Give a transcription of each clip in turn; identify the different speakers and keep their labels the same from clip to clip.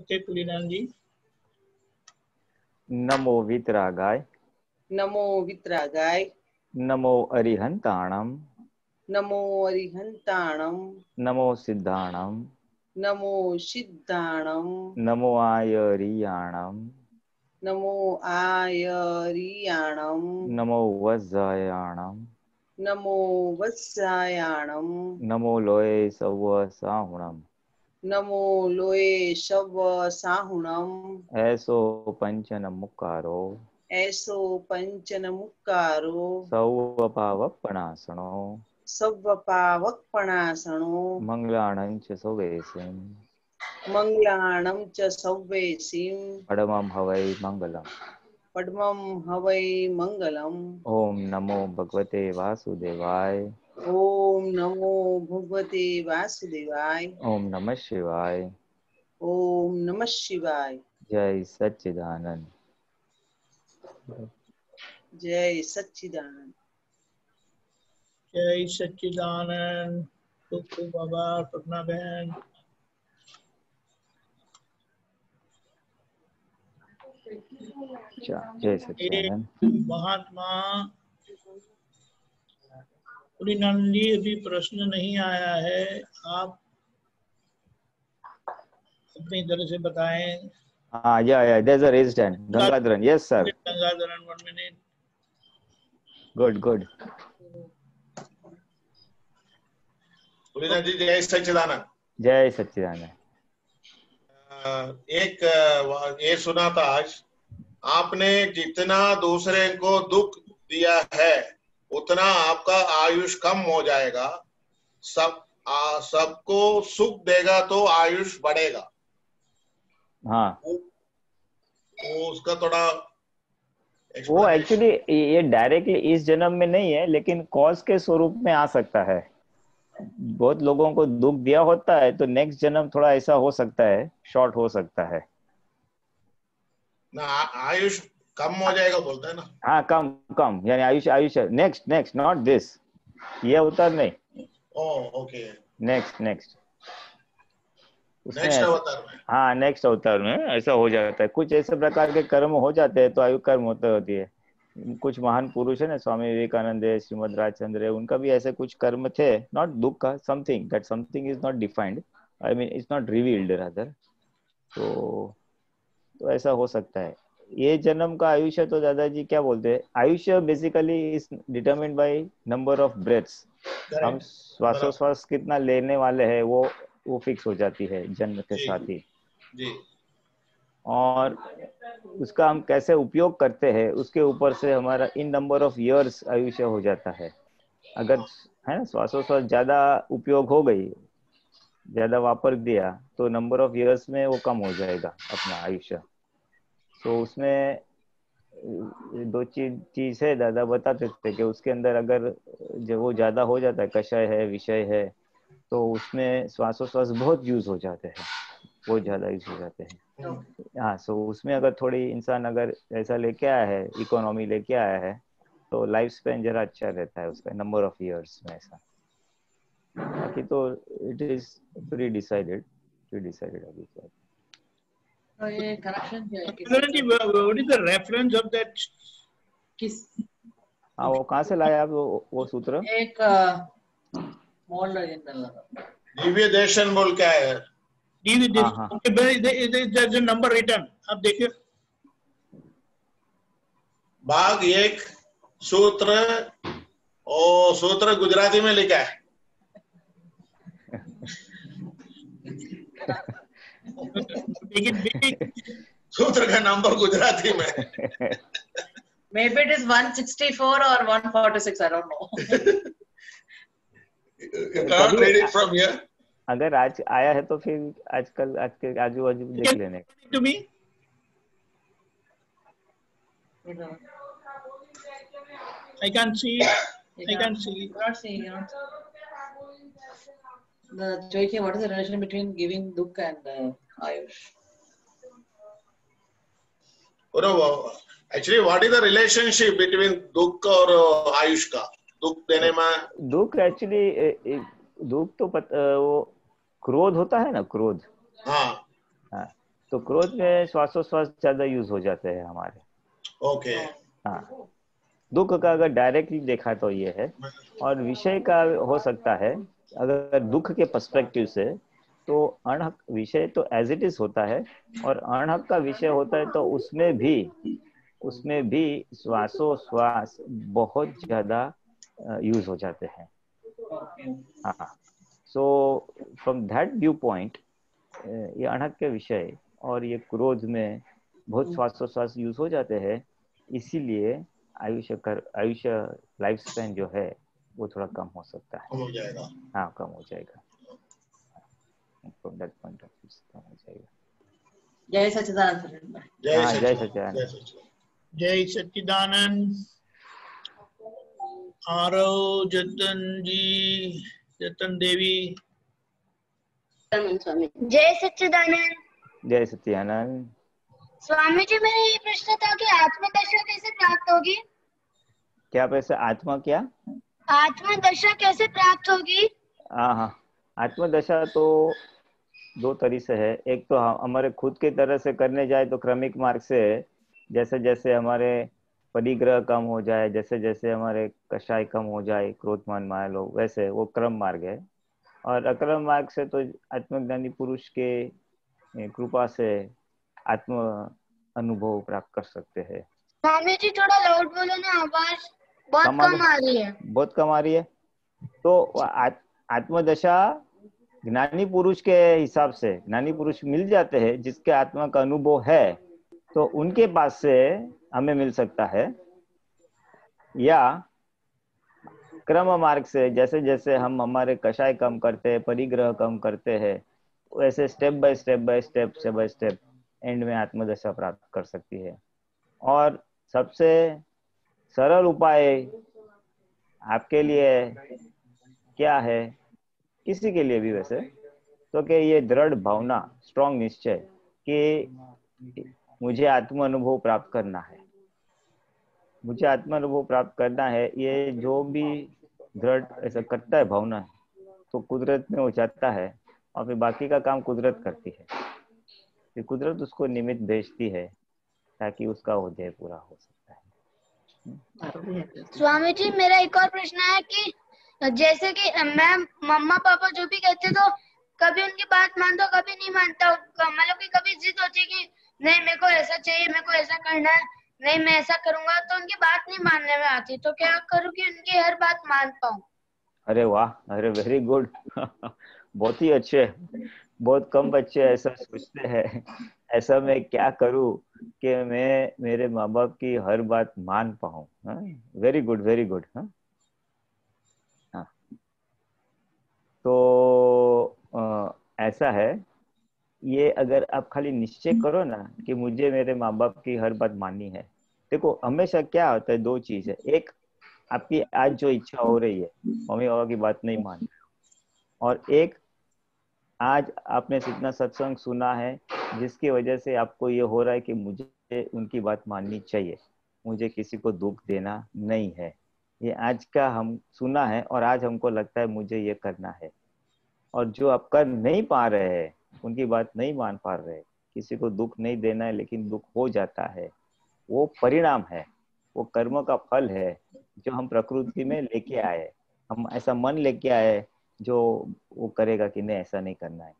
Speaker 1: Okay पुलिनान जी।
Speaker 2: नमो वितरागाय।
Speaker 3: नमो वित्रागाय।
Speaker 2: नमो अरिहंताणम
Speaker 3: नमो अरिहंताणम
Speaker 2: नमो सिद्धाणम।
Speaker 3: नमो सिद्धाणम।
Speaker 2: नमो आयरियाणम।
Speaker 3: नमो आयरियाणम।
Speaker 2: नमो
Speaker 3: नमो वत्सायाणम
Speaker 2: नमो लोये सव साहुणम
Speaker 3: नमो लोये शव साहुणम।
Speaker 2: ऐसो पंचन मुकारो
Speaker 3: ऐसो पंचन मुक्कारो
Speaker 2: सौ पावपणासणो
Speaker 3: सव्व पावकपणासणो
Speaker 2: मंगलाणं च सुवेसिं
Speaker 3: मंगलाणं च सव्वेसिं
Speaker 2: पडमं हवै मङ्गलम्
Speaker 3: पद्मं हवै मङ्गलम्
Speaker 2: ॐ नमो भगवते वासुदेवाय।
Speaker 3: ॐ नमो भगवते वासुदेवाय।
Speaker 2: ॐ नमः शिवाय।
Speaker 3: ॐ नमः शिवाय।
Speaker 2: जय सच्चिदानंद।
Speaker 3: जय सच्चिदानंद।
Speaker 1: जय सच्चिदानंद। खूब आभार पटना बहन।
Speaker 2: जय सच्चिदानंद।
Speaker 1: महात्मा जी अभी प्रश्न नहीं आया है। आप अपनी तरह से बताएँ।
Speaker 2: हाँ या या there's a raised hand. Gangadharan yes sir.
Speaker 1: Gangadharan one minute
Speaker 2: good good.
Speaker 4: Pulina ji जय सच्चिदानंद।
Speaker 2: जय सच्चिदानंद।
Speaker 4: एक ये सुना था आज। आपने जितना दूसरे को दुख दिया है उतना आपका आयुष कम हो जाएगा। सब सबको सुख देगा तो आयुष बढ़ेगा।
Speaker 2: हाँ।
Speaker 4: वो वो उसका थोड़ा
Speaker 2: वो एक्चुअली ये डायरेक्टली इस जन्म में नहीं है लेकिन कॉज के स्वरूप में आ सकता है। बहुत लोगों को दुख दिया होता है तो नेक्स्ट जन्म थोड़ा ऐसा हो सकता है शॉर्ट हो सकता है।
Speaker 4: ना आयुष कम हो जाएगा बोलते हैं ना।
Speaker 2: हाँ कम कम। यानी आयुष आयुष नेक्स्ट नेक्स्ट नॉट दिस ये अवतार नहीं।
Speaker 4: ओके
Speaker 2: नेक्स्ट नेक्स्ट
Speaker 4: नेक्स्ट अवतार में।
Speaker 2: हाँ नेक्स्ट अवतार में ऐसा हो जाता है। कुछ ऐसे प्रकार के कर्म हो जाते हैं तो आयु कर्म होते होती है। कुछ महान पुरुष है ना स्वामी विवेकानंद है श्रीमद राजचंद्र है उनका भी ऐसे कुछ कर्म थे। नॉट दुख का something that something is not defined I mean it's not revealed rather तो तो ऐसा हो सकता है। ये जन्म का आयुष्य तो दादाजी क्या बोलते हैं? आयुष्य basically is determined by number of breaths हम श्वासोश्वास कितना लेने वाले हैं वो वो फिक्स हो जाती है जन्म के साथ ही। और उसका हम कैसे उपयोग करते हैं उसके ऊपर से हमारा इन नंबर ऑफ़ इयर्स आयुष्य हो जाता है। अगर है ना श्वासोश्वास ज़्यादा उपयोग हो गई ज़्यादा वापर दिया तो नंबर ऑफ़ इयर्स में वो कम हो जाएगा अपना आयुष्य। तो उसमें दो चीज़ चीज़ है, दादा बताते थे कि उसके अंदर अगर जो वो ज़्यादा हो जाता है, कषाय है, विषय है तो उसमें श्वासोश्वास बहुत यूज़ हो जाते हैं, बहुत ज़्यादा यूज़ हो जाते हैं। हाँ सो उसमें अगर थोड़ी इंसान अगर ऐसा लेके आया है इकोनॉमी लेके आया है तो लाइफ स्पेन जरा अच्छा रहता है उसका नंबर ऑफ़ इयर्स में ऐसा। बाकी तो it is pre decided pre decided अभी तो।
Speaker 5: वो हाँ,
Speaker 2: कहा से लाया आप वो वो सूत्र?
Speaker 5: एक
Speaker 4: दिव्य दर्शन बोल
Speaker 1: नंबर रिटर्न
Speaker 2: हाँ, हाँ।
Speaker 1: आप देखिए।
Speaker 4: भाग एक सूत्र ओ सूत्र गुजराती में लिखा है। सूत्र का नंबर गुजराती में
Speaker 5: Maybe it is 164 or 146, I don't know.
Speaker 4: you cannot read it from here
Speaker 2: अगर आज आया है तो फिर आजकल आज के आजू बाजू देख लेने
Speaker 1: to
Speaker 5: me
Speaker 1: I can see can't
Speaker 5: you're not seeing, you know. The Joyke, what is the relation between giving Dukh and uh,
Speaker 4: You know actually what is the दुख और आयुष का दुख देने में
Speaker 2: दुख एक्चुअली दुख तो पत, वो क्रोध होता है ना क्रोध।
Speaker 4: हाँ।
Speaker 2: हाँ तो क्रोध में श्वासोश्वास ज़्यादा यूज़ हो जाते हैं हमारे।
Speaker 4: ओके
Speaker 2: हाँ। दुख का अगर डायरेक्टली देखा तो ये है। और विषय का हो सकता है अगर दुख के पर्सपेक्टिव से तो अणहक विषय तो एज इट इज़ होता है और अणहक का विषय होता है तो उसमें भी उसमें भी श्वासो श्वास बहुत ज़्यादा यूज़ हो जाते हैं। हाँ। So from that view point ये अणहक के विषय और ये क्रोध में बहुत श्वासोश्वास यूज़ हो जाते हैं इसीलिए आयुष्य कर आयुष्य लाइफ स्पैन जो है वो थोड़ा कम हो सकता है।
Speaker 4: कम हो जाएगा।
Speaker 2: हाँ कम हो जाएगा। From that point of view कम हो जाएगा।
Speaker 5: जय सच्चिदानंद।
Speaker 4: जय
Speaker 2: हाँ, जय
Speaker 4: सच्चिदानंद। जय सच्चिदानंद।
Speaker 1: जय सच्चिदानंद। आरव जतन जी जतन देवी।
Speaker 5: स्वामी।
Speaker 6: जय सच्चिदानंद।
Speaker 2: जय सत्यानंद
Speaker 6: स्वामी जी मेरा ये प्रश्न था कि आत्मदशा कैसे प्राप्त होगी?
Speaker 2: क्या पैसे आत्मा क्या?
Speaker 6: आत्मदशा कैसे प्राप्त होगी?
Speaker 2: हाँ हाँ। आत्मदशा तो दो तरीके से है। एक तो हम- हमारे खुद की तरह से करने जाए तो क्रमिक मार्ग से जैसे जैसे हमारे परिग्रह कम हो जाए जैसे जैसे हमारे कषाय कम हो जाए क्रोधमान माया लोग वैसे वो क्रम मार्ग है। और अक्रम मार्ग से तो आत्मज्ञानी पुरुष के कृपा से आत्म अनुभव प्राप्त कर सकते हैं।
Speaker 6: स्वामी जी थोड़ा लाउड बोलो ना आवाज़ बहुत
Speaker 2: कम आ
Speaker 6: रही है।
Speaker 2: बहुत कम आ रही है। तो आत्मदशा ज्ञानी पुरुष के हिसाब से ज्ञानी पुरुष मिल जाते हैं, जिसके आत्मा का अनुभव है तो उनके पास से हमें मिल सकता है। या क्रम मार्ग से जैसे जैसे हम हमारे कषाय कम करते हैं, परिग्रह कम करते हैं, वैसे step by step by step step by step end में आत्मदशा प्राप्त कर सकती है। और सबसे सरल उपाय आपके लिए क्या है? किसी के लिए भी वैसे। तो कि ये दृढ़ भावना स्ट्रॉन्ग निश्चय कि मुझे आत्म अनुभव प्राप्त करना है? मुझे आत्म अनुभव प्राप्त करना है, ये जो भी दृढ़ ऐसा करता है भावना तो कुदरत में हो जाता है और फिर बाकी का काम कुदरत करती है। फिर कुदरत उसको निमित्त भेजती है ताकि उसका उदय पूरा हो सकता है।
Speaker 6: स्वामी जी, मेरा एक और प्रश्न है कि जैसे कि मैं मम्मा पापा जो भी कहते तो कभी उनकी बात मानता हूँ, कभी नहीं मानता मतलब कि कभी जिद होती है कि, नहीं, मेरे को ऐसा चाहिए, मेरे को ऐसा करना है, नहीं, मैं ऐसा करूँगा। तो उनकी बात नहीं मानने में आती। तो क्या करूँ कि उनकी हर बात मान पाऊँ?
Speaker 2: अरे वाह! अरे वेरी गुड बहुत ही अच्छे बहुत कम बच्चे ऐसा सोचते हैं। ऐसा मैं क्या करूँ कि मैं मेरे माँ बाप की हर बात मान पाऊँ वेरी गुड वेरी गुड हाँ? तो अ, ऐसा है ये अगर आप खाली निश्चय करो ना कि मुझे मेरे माँ बाप की हर बात माननी है। देखो हमेशा क्या होता है दो चीज़ है। एक आपकी आज जो इच्छा हो रही है मम्मी पापा की बात नहीं मान और एक आज आपने इतना सत्संग सुना है जिसकी वजह से आपको ये हो रहा है कि मुझे उनकी बात माननी चाहिए। मुझे किसी को दुख देना नहीं है। ये आज का हम सुना है और आज हमको लगता है मुझे ये करना है। और जो आप कर नहीं पा रहे हैं, उनकी बात नहीं मान पा रहे किसी को दुख नहीं देना है, लेकिन दुख हो जाता है। वो परिणाम है, वो कर्म का फल है जो हम प्रकृति में लेके आए हम ऐसा मन लेके आए जो वो करेगा कि नहीं, ऐसा नहीं करना है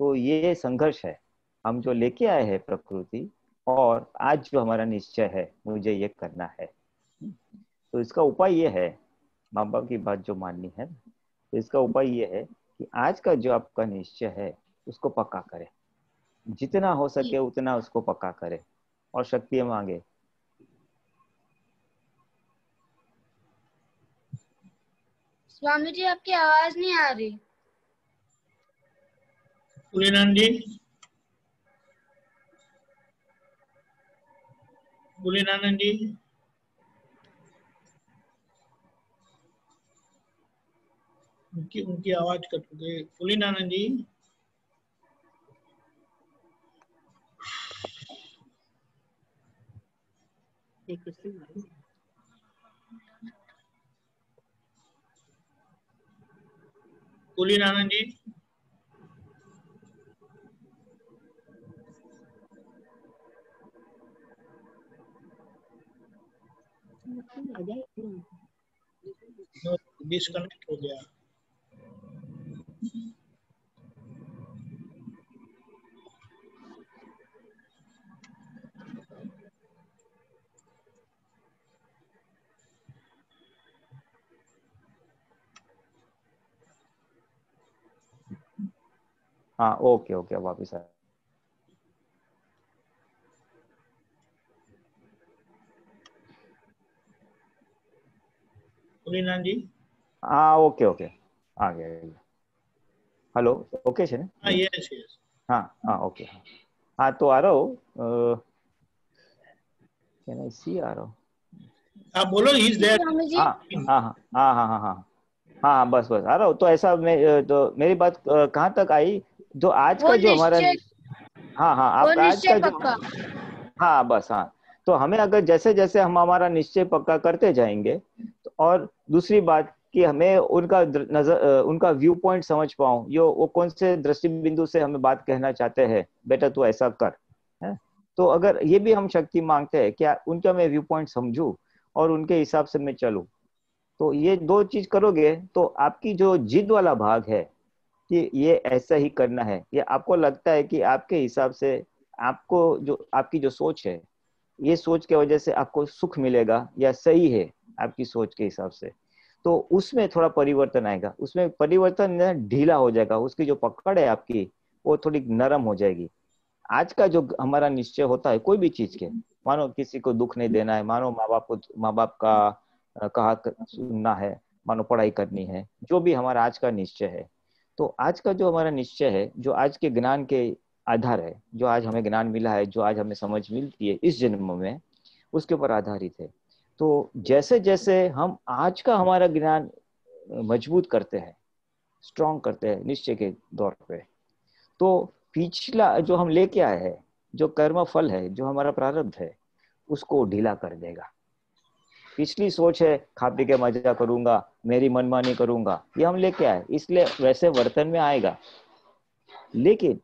Speaker 2: तो ये संघर्ष है। हम जो लेके आए हैं प्रकृति, और आज जो हमारा निश्चय है, मुझे ये करना है। तो इसका उपाय ये है माँ बाप की बात जो माननी है तो इसका उपाय ये है कि आज का जो आपका निश्चय है उसको पक्का करें। जितना हो सके उतना उसको पक्का करें और शक्ति मांगे।
Speaker 6: स्वामी जी आपकी आवाज़ नहीं आ रही।
Speaker 1: जी जी उनकी उनकी आवाज़ कट गई। फुली नाना जी फुली नाना जी डिस्कनेक्ट हो गया।
Speaker 2: हाँ ओके ओके अब वापिस आया। जी? हाँ ओके ओके आ गया હેલો ઓકે છે ને
Speaker 1: હા યસ યસ
Speaker 2: હા હા ઓકે હા તો આરો કેન આઈ સી આરો
Speaker 1: हाँ बोलो इज देयर
Speaker 6: स्वामी जी
Speaker 2: हाँ हाँ हाँ हाँ हाँ हाँ हाँ बस बस आ रहा हूँ तो ऐसा मैं अ, तो मेरी बात अ, कहाँ तक आई जो आज
Speaker 6: वो
Speaker 2: का जो हमारा
Speaker 6: निश्चय
Speaker 2: हाँ हाँ
Speaker 6: वो
Speaker 2: आपका आज
Speaker 6: निश्चय
Speaker 2: का जो
Speaker 6: पक्का
Speaker 2: हाँ बस हाँ तो हमें अगर जैसे जैसे हम हमारा निश्चय पक्का करते जाएंगे तो और दूसरी बात कि हमें उनका नज़र उनका व्यू पॉइंट समझ पाऊँ। यो, वो कौन से दृष्टि बिंदु से हमें बात कहना चाहते हैं? बेटा तू ऐसा कर, है? तो अगर ये भी हम शक्ति मांगते हैं, क्या उनका मैं व्यू पॉइंट समझू और उनके हिसाब से मैं चलूँ? तो ये दो चीज़ करोगे तो आपकी जो जिद वाला भाग है कि ये ऐसा ही करना है, ये आपको लगता है कि आपके हिसाब से आपको जो, आपकी जो सोच है, ये सोच के वजह से आपको सुख मिलेगा या सही है आपकी सोच के हिसाब से? तो उसमें थोड़ा परिवर्तन आएगा। उसमें परिवर्तन ढीला हो जाएगा। उसकी जो पकड़ है आपकी, वो थोड़ी नरम हो जाएगी। आज का जो हमारा निश्चय होता है, कोई भी चीज़ के, मानो किसी को दुख नहीं देना है, मानो माँ बाप को माँ बाप का कहा सुनना है, मानो पढ़ाई करनी है, जो भी हमारा आज का निश्चय है। तो आज का जो हमारा निश्चय है, जो आज के ज्ञान के आधार है, जो आज हमें ज्ञान मिला है, जो आज हमें समझ मिलती है, इस जन्म में, उसके ऊपर आधारित है। तो जैसे जैसे हम आज का हमारा ज्ञान मज़बूत करते हैं स्ट्रॉन्ग करते हैं, निश्चय के दौर पे तो पिछला जो हम लेके आए हैं, जो कर्म फल है, जो हमारा प्रारब्ध है, उसको ढीला कर देगा। पिछली सोच है खा पी के मज़ा करूँगा, मेरी मनमानी करूँगा, ये हम लेके आए, इसलिए वैसे वर्तन में आएगा। लेकिन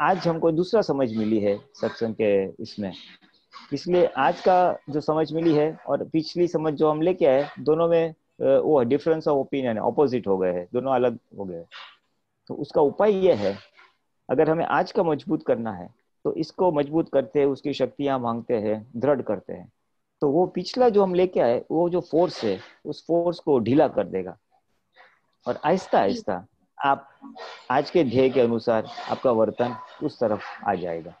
Speaker 2: आज हमको दूसरा समझ मिली है सत्संग के इसमें इसलिए आज का जो समझ मिली है और पिछली समझ जो हम लेके आए, दोनों में वो डिफरेंस ऑफ़ ओपिनियन ऑपोजिट हो गए हैं, दोनों अलग हो गए तो उसका उपाय ये है, अगर हमें आज का मज़बूत करना है तो इसको मज़बूत करते हैं, उसकी शक्तियाँ मांगते हैं, दृढ़ करते हैं। तो वो पिछला जो हम लेके आए, वो जो फोर्स है, उस फोर्स को ढीला कर देगा। और आहिस्ता आहिस्ता आप आज के ध्येय के अनुसार आपका वर्तन उस तरफ़ आ जाएगा।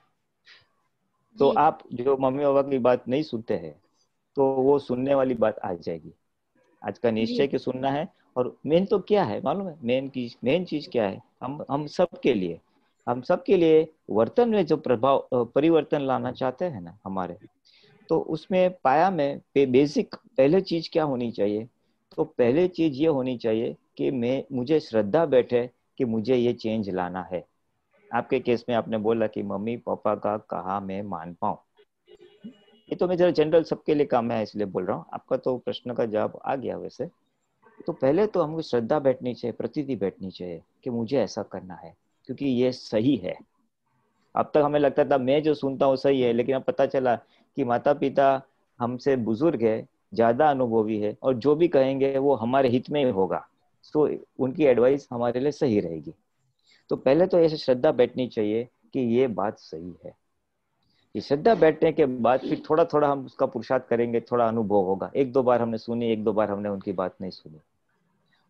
Speaker 2: तो आप जो मम्मी पापा की बात नहीं सुनते हैं तो वो सुनने वाली बात आ जाएगी। आज का निश्चय। की सुनना है और मेन तो क्या है मालूम है? मेन की मेन चीज़ क्या है? हम हम सबके लिए हम सबके लिए वर्तन में जो प्रभाव परिवर्तन लाना चाहते हैं ना हमारे तो उसमें पाया में पे बेसिक पहले चीज़ क्या होनी चाहिए? तो पहले चीज़ ये होनी चाहिए कि मैं मुझे श्रद्धा बैठे कि मुझे ये चेंज लाना है। आपके केस में आपने बोला कि मम्मी पापा का कहा मैं मान पाऊँ। ये तो मैं जरा जनरल सबके लिए काम है, इसलिए बोल रहा हूँ। आपका तो प्रश्न का जवाब आ गया वैसे। तो पहले तो हमको श्रद्धा बैठनी चाहिए, प्रतीति बैठनी चाहिए कि मुझे ऐसा करना है, क्योंकि ये सही है। अब तक हमें लगता था मैं जो सुनता हूँ सही है, लेकिन अब पता चला कि माता पिता हमसे बुज़ुर्ग है, ज़्यादा अनुभवी है, और जो भी कहेंगे वो हमारे हित में ही होगा। सो उनकी एडवाइस हमारे लिए सही रहेगी। तो पहले तो ऐसे श्रद्धा बैठनी चाहिए कि ये बात सही है। ये श्रद्धा बैठने के बाद फिर थोड़ा थोड़ा हम उसका पुरुषार्थ करेंगे, थोड़ा अनुभव होगा। एक दो बार हमने सुनी, एक दो बार हमने उनकी बात नहीं सुनी।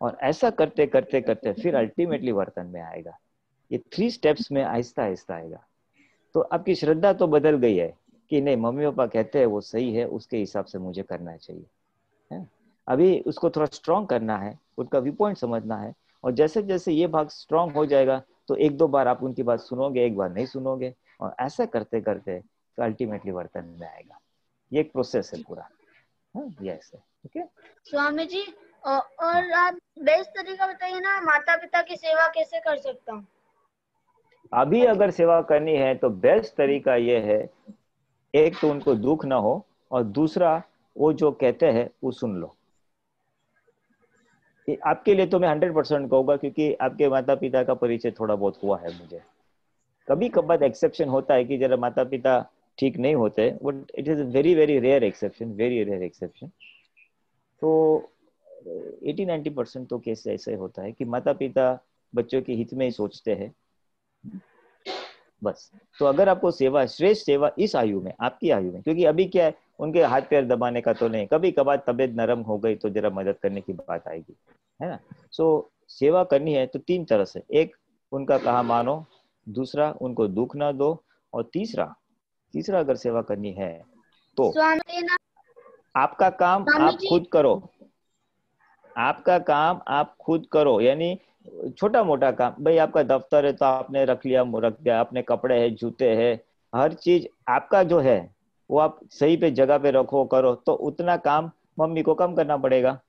Speaker 2: और ऐसा करते करते करते फिर अल्टीमेटली वर्तन में आएगा। ये थ्री स्टेप्स में आहिस्ता आहिस्ता आएगा। तो आपकी श्रद्धा तो बदल गई है कि नहीं, मम्मी पापा कहते हैं वो सही है, उसके हिसाब से मुझे करना चाहिए। है? अभी उसको थोड़ा स्ट्रॉन्ग करना है उनका व्यू पॉइंट समझना है और जैसे जैसे ये भाग स्ट्रॉन्ग हो जाएगा तो एक दो बार आप उनकी बात सुनोगे एक बार नहीं सुनोगे और ऐसा करते करते तो अल्टीमेटली वर्तन में आएगा। ये एक प्रोसेस है पूरा। हाँ,
Speaker 6: स्वामी जी और आप बेस्ट तरीका बताइए ना माता पिता की सेवा कैसे कर सकता हूँ?
Speaker 2: अभी अगर सेवा करनी है तो बेस्ट तरीका ये है एक तो उनको दुख ना हो और दूसरा वो जो कहते हैं वो सुन लो। आपके लिए तो मैं हंड्रेड परसेंट कहूँगा, क्योंकि आपके माता पिता का परिचय थोड़ा बहुत हुआ है मुझे। कभी कभार एक्सेप्शन होता है कि जरा माता पिता ठीक नहीं होते but it is very very rare exception very rare exception तो एटी नाइन्टी परसेंट तो केस ऐसे होता है कि माता पिता बच्चों के हित में ही सोचते हैं। बस। तो अगर आपको सेवा, श्रेष्ठ सेवा इस आयु में, आपकी आयु में, क्योंकि अभी क्या है उनके हाथ पैर दबाने का तो नहीं। कभी कभार तबीयत नरम हो गई तो जरा मदद करने की बात आएगी है ना? सो so, सेवा करनी है तो तीन तरह से। एक उनका कहा मानो। दूसरा उनको दुख ना दो। और तीसरा तीसरा अगर सेवा करनी है तो आपका काम आप खुद करो। आपका काम आप खुद करो। यानी छोटा मोटा काम। भाई आपका दफ्तर है तो आपने रख लिया रख दिया। आपने कपड़े है जूते है। हर चीज़ आपका जो है। वो आप सही पे जगह पे रखो करो तो उतना काम मम्मी को कम करना पड़ेगा।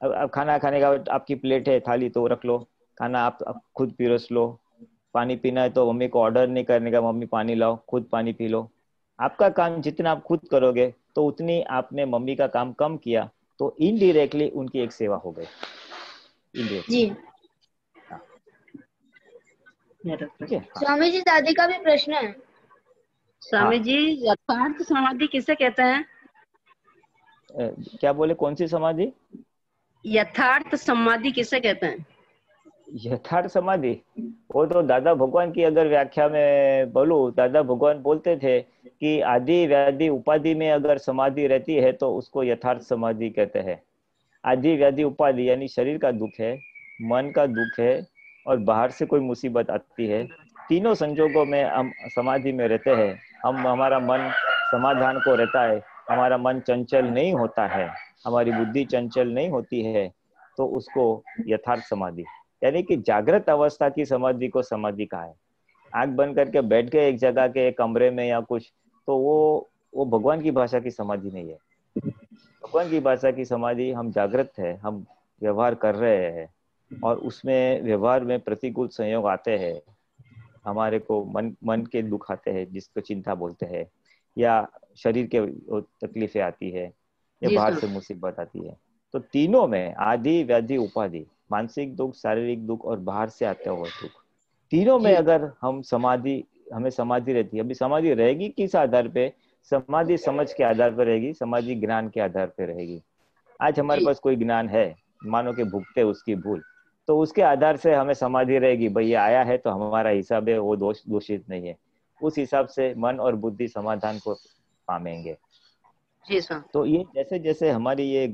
Speaker 2: अब अब खाना खाने का आपकी प्लेट है थाली तो रख लो। खाना आप, आप खुद पिरोस लो पानी पीना है तो मम्मी को ऑर्डर नहीं करने का मम्मी पानी लाओ खुद पानी पी लो। आपका काम जितना आप खुद करोगे तो उतनी आपने मम्मी का काम कम किया तो इनडिरेक्टली उनकी एक सेवा हो गई। ठीक है। हाँ।
Speaker 6: स्वामी जी दादी का भी प्रश्न है।
Speaker 7: स्वामी जी यथार्थ समाधि किसे कहते हैं?
Speaker 2: क्या बोले कौन सी समाधि?
Speaker 7: यथार्थ समाधि किसे कहते हैं?
Speaker 2: यथार्थ समाधि? वो तो दादा भगवान की अगर व्याख्या में बोलूँ दादा भगवान बोलते थे कि आदि व्याधि उपाधि में अगर समाधि रहती है तो उसको यथार्थ समाधि कहते हैं। आदि व्याधि उपाधि यानी शरीर का दुख है मन का दुख है और बाहर से कोई मुसीबत आती है। तीनों संजोगों में हम समाधि में रहते हैं। हम, हमारा मन समाधान को रहता है, हमारा मन चंचल नहीं होता है, हमारी बुद्धि चंचल नहीं होती है तो उसको यथार्थ समाधि, यानी कि जागृत अवस्था की समाधि को समाधि कहा है। आँख बंद करके बैठ गए एक जगह के एक कमरे में या कुछ तो वो वो भगवान की भाषा की समाधि नहीं है। भगवान की भाषा की समाधि, हम जागृत है, हम व्यवहार कर रहे हैं, और उसमें व्यवहार में प्रतिकूल संयोग आते हैं। हमारे को मन मन के दुख आते हैं जिसको चिंता बोलते हैं या शरीर के तकलीफें आती है या बाहर से मुसीबत आती है। तो तीनों में आदि व्याधि उपाधि मानसिक दुख शारीरिक दुख और बाहर से आते हुए दुख तीनों में अगर हम समाधि हमें समाधि रहती है अभी समाधि रहेगी किस आधार पे? समाधि समझ के आधार पर रहेगी समाधि ज्ञान के आधार पर रहेगी। आज हमारे पास कोई ज्ञान है मानो के भुगते उसकी भूल तो उसके आधार से हमें समाधि रहेगी भाई ये आया है तो हमारा हिसाब है वो दोष दूषित नहीं है। उस हिसाब से मन और बुद्धि समाधान को पामेंगे।
Speaker 7: जी सर।
Speaker 2: तो ये जैसे जैसे हमारी ये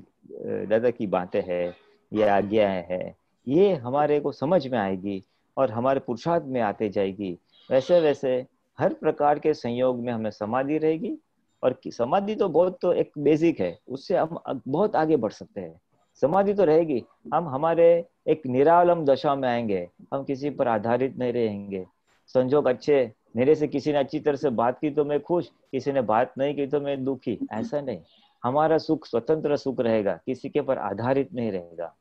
Speaker 2: दादा की बातें है ये आज्ञाएँ है ये हमारे को समझ में आएगी और हमारे पुरुषार्थ में आते जाएगी। वैसे वैसे हर प्रकार के संयोग में हमें समाधि रहेगी और समाधि तो बहुत तो एक बेसिक है उससे हम बहुत आगे बढ़ सकते हैं। समाधि तो रहेगी। हम हमारे एक निरालम दशा में आएँगे। हम किसी पर आधारित नहीं रहेंगे। संजोग अच्छे मेरे से किसी ने अच्छी तरह से बात की तो मैं खुश किसी ने बात नहीं की तो मैं दुखी। ऐसा नहीं। हमारा सुख स्वतंत्र सुख रहेगा किसी के पर आधारित नहीं रहेगा।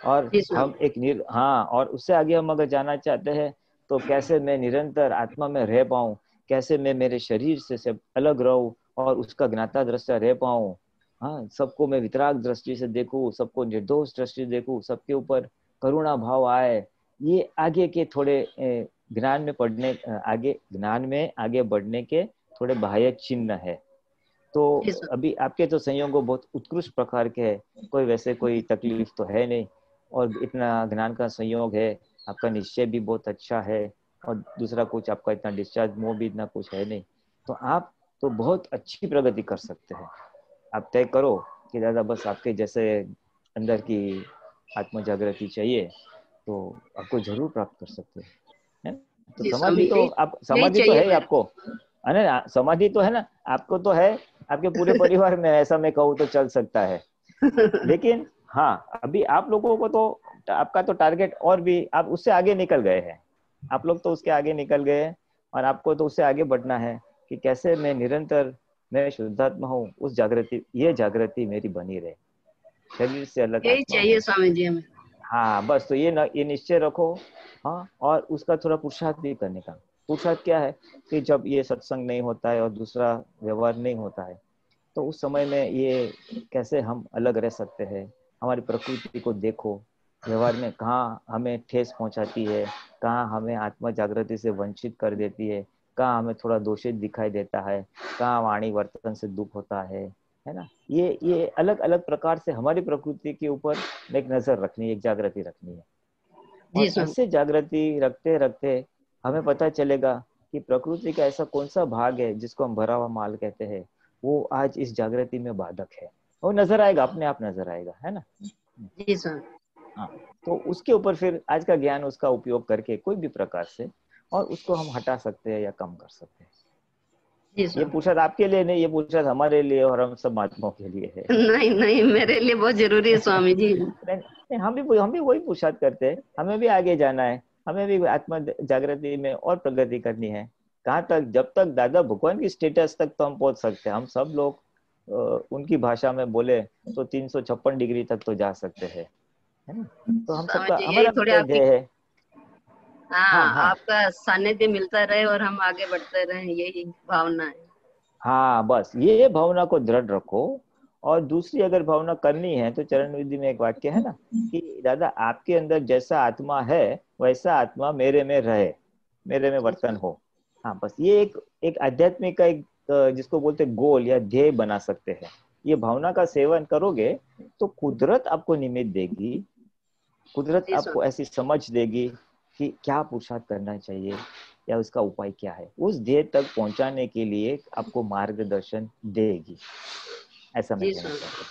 Speaker 2: और हम एक निर हाँ और उससे आगे हम अगर जाना चाहते हैं तो कैसे मैं निरंतर आत्मा में रह पाऊँ? कैसे मैं मेरे शरीर से सब अलग रहूँ और उसका ज्ञाता दृष्टा रह पाऊँ? हाँ सबको मैं वितराग दृष्टि से देखूँ सबको निर्दोष दृष्टि से देखूँ सबके ऊपर करुणा भाव आए ये आगे के थोड़े ज्ञान में पढ़ने आगे ज्ञान में आगे बढ़ने के थोड़े बाह्य चिन्ह है। तो अभी आपके तो संयोग बहुत उत्कृष्ट प्रकार के है कोई वैसे कोई तकलीफ़ तो है नहीं और इतना ज्ञान का संयोग है आपका निश्चय भी बहुत अच्छा है और दूसरा कुछ आपका इतना डिस्चार्ज मोह भी इतना कुछ है नहीं। तो आप तो बहुत अच्छी प्रगति कर सकते हैं। आप तय करो कि दादा बस आपके जैसे अंदर की आत्म जागृति चाहिए तो आपको ज़रूर प्राप्त कर सकते हैं। तो समाधि तो आप समाधि तो है ही आपको। है ना? समाधि तो है ना? आपको तो है आपके पूरे परिवार में ऐसा मैं कहूँ तो चल सकता है। लेकिन हाँ अभी आप लोगों को तो आपका तो टारगेट और भी आप उससे आगे निकल गए हैं। आप लोग तो उसके आगे निकल गए हैं और आपको तो उससे आगे बढ़ना है कि कैसे मैं निरंतर मैं शुद्धात्मा हूँ उस जागृति ये जागृति मेरी बनी रहे। शरीर से अलग
Speaker 7: यही चाहिए स्वामी जी हमें।
Speaker 2: हाँ बस तो ये न, ये निश्चय रखो हाँ और उसका थोड़ा पुरुषार्थ भी करने का। पुरुषार्थ क्या है कि जब ये सत्संग नहीं होता है और दूसरा व्यवहार नहीं होता है तो उस समय में ये कैसे हम अलग रह सकते हैं? हमारी प्रकृति को देखो व्यवहार में कहाँ हमें ठेस पहुंचाती है कहाँ हमें आत्मा जागृति से वंचित कर देती है कहाँ हमें थोड़ा दोषित दिखाई देता है कहाँ वाणी वर्तन से दुख होता है है ना? ये ये अलग अलग प्रकार से हमारी प्रकृति के ऊपर एक नज़र रखनी है एक जागृति रखनी है। ऐसे जागृति रखते रखते हमें पता चलेगा कि प्रकृति का ऐसा कौन सा भाग है जिसको हम भरा हुआ माल कहते हैं वो आज इस जागृति में बाधक है। वो नज़र आएगा अपने आप नज़र आएगा है ना?
Speaker 7: जी स्वामी
Speaker 2: तो उसके ऊपर फिर आज का ज्ञान उसका उपयोग करके कोई भी प्रकार से और उसको हम हटा सकते हैं या कम कर सकते हैं। ये पुरुषार्थ आपके लिए नहीं ये पुरुषार्थ हमारे लिए और हम सब महात्माओं के लिए है।
Speaker 7: नहीं नहीं मेरे लिए बहुत ज़रूरी है स्वामी जी।
Speaker 2: हम भी हम भी वही पुरुषार्थ करते हैं। हमें भी आगे जाना है। हमें भी आत्मा जागृति में और प्रगति करनी है। कहाँ तक जब तक दादा भगवान की स्टेटस तक तो हम पहुँच सकते हैं। हम सब लोग उनकी भाषा में बोले तो तीन सौ छप्पन डिग्री तक तो जा सकते हैं। है ना? तो हम सबका हमारा ध्येय है।
Speaker 7: हाँ
Speaker 2: हाँ, हाँ।
Speaker 7: आपका सानिध्य मिलता रहे और हम आगे बढ़ते रहे यही भावना है।
Speaker 2: हाँ बस ये भावना को दृढ़ रखो। और दूसरी अगर भावना करनी है तो चरण विधि में एक वाक्य है ना कि दादा आपके अंदर जैसा आत्मा है वैसा आत्मा मेरे में रहे मेरे में वर्तन हो। हाँ बस ये एक एक आध्यात्मिक का एक जिसको बोलते गोल या ध्येय बना सकते हैं। ये भावना का सेवन करोगे तो कुदरत आपको निमित देगी कुदरत आपको ऐसी समझ देगी कि क्या पुरुषार्थ करना चाहिए या उसका उपाय क्या है? उस ध्येय तक पहुँचाने के लिए आपको मार्गदर्शन देगी। ऐसा मैं कहना चाहता हूँ।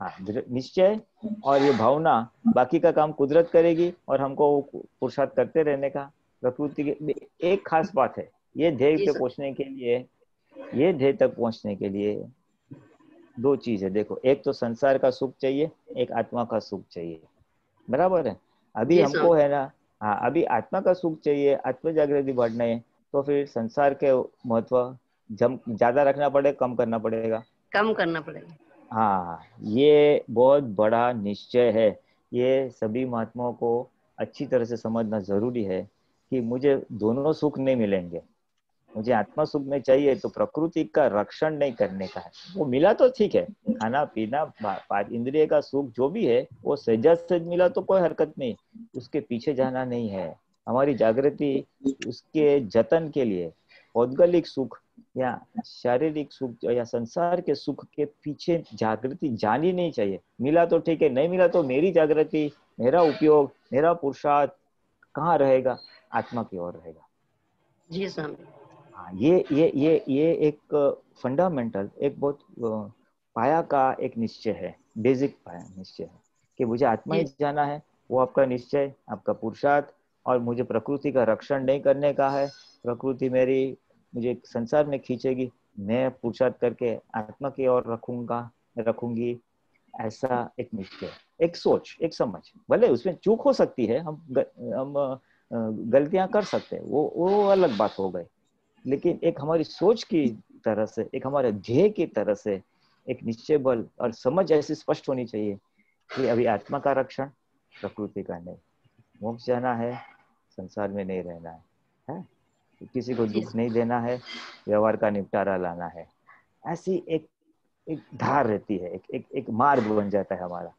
Speaker 2: हाँ निश्चय। और ये भावना बाकी का काम कुदरत करेगी और हमको पुरुषार्थ करते रहने का प्रकृति के एक खास बात है ये ध्येय पे पहुँचने के लिए ये ध्येय तक पहुँचने के लिए दो चीज़ है। देखो एक तो संसार का सुख चाहिए एक आत्मा का सुख चाहिए। बराबर है? अभी हमको है ना हाँ अभी आत्मा का सुख चाहिए आत्म जागृति बढ़ना है तो फिर संसार के महत्व जम ज़्यादा रखना पड़ेगा कम करना पड़ेगा।
Speaker 7: कम करना पड़ेगा।
Speaker 2: हाँ ये बहुत बड़ा निश्चय है। ये सभी महात्माओं को अच्छी तरह से समझना ज़रूरी है कि मुझे दोनों सुख नहीं मिलेंगे। मुझे आत्मा सुख में चाहिए तो प्रकृति का रक्षण नहीं करने का है। वो मिला तो ठीक है। खाना, पीना इंद्रिय का सुख जो भी है, वो सहजा सहज मिला तो कोई हरकत नहीं। उसके पीछे जाना नहीं है। हमारी जागृति उसके जतन के लिए औद्गलिक सुख या शारीरिक सुख या संसार के सुख के पीछे जागृति जानी नहीं चाहिए। मिला तो ठीक है, नहीं मिला तो मेरी जागृति, मेरा उपयोग, मेरा पुरुषार्थ कहाँ रहेगा? आत्मा की ओर रहेगा।
Speaker 7: जी, स्वामी।
Speaker 2: हाँ ये ये ये ये एक फंडामेंटल एक बहुत पाया का एक निश्चय है बेसिक पाया निश्चय है कि मुझे आत्मा ही जाना है वो आपका निश्चय आपका पुरुषार्थ और मुझे प्रकृति का रक्षण नहीं करने का है प्रकृति मेरी मुझे संसार में खींचेगी मैं पुरुषार्थ करके आत्मा की ओर रखूँगा रखूँगी ऐसा एक निश्चय एक सोच एक समझ भले उसमें चूक हो सकती है हम ग, हम गलतियाँ कर सकते हैं वो वो अलग बात हो गई। लेकिन एक हमारी सोच की तरह से एक हमारे ध्येय की तरह से एक निश्चय बल और समझ ऐसी स्पष्ट होनी चाहिए कि अभी आत्मा का रक्षण प्रकृति का नहीं। मोक्ष जाना है संसार में नहीं रहना है, है? किसी को दुख नहीं देना है व्यवहार का निपटारा लाना है। ऐसी एक एक धार रहती है एक एक एक मार्ग बन जाता है हमारा।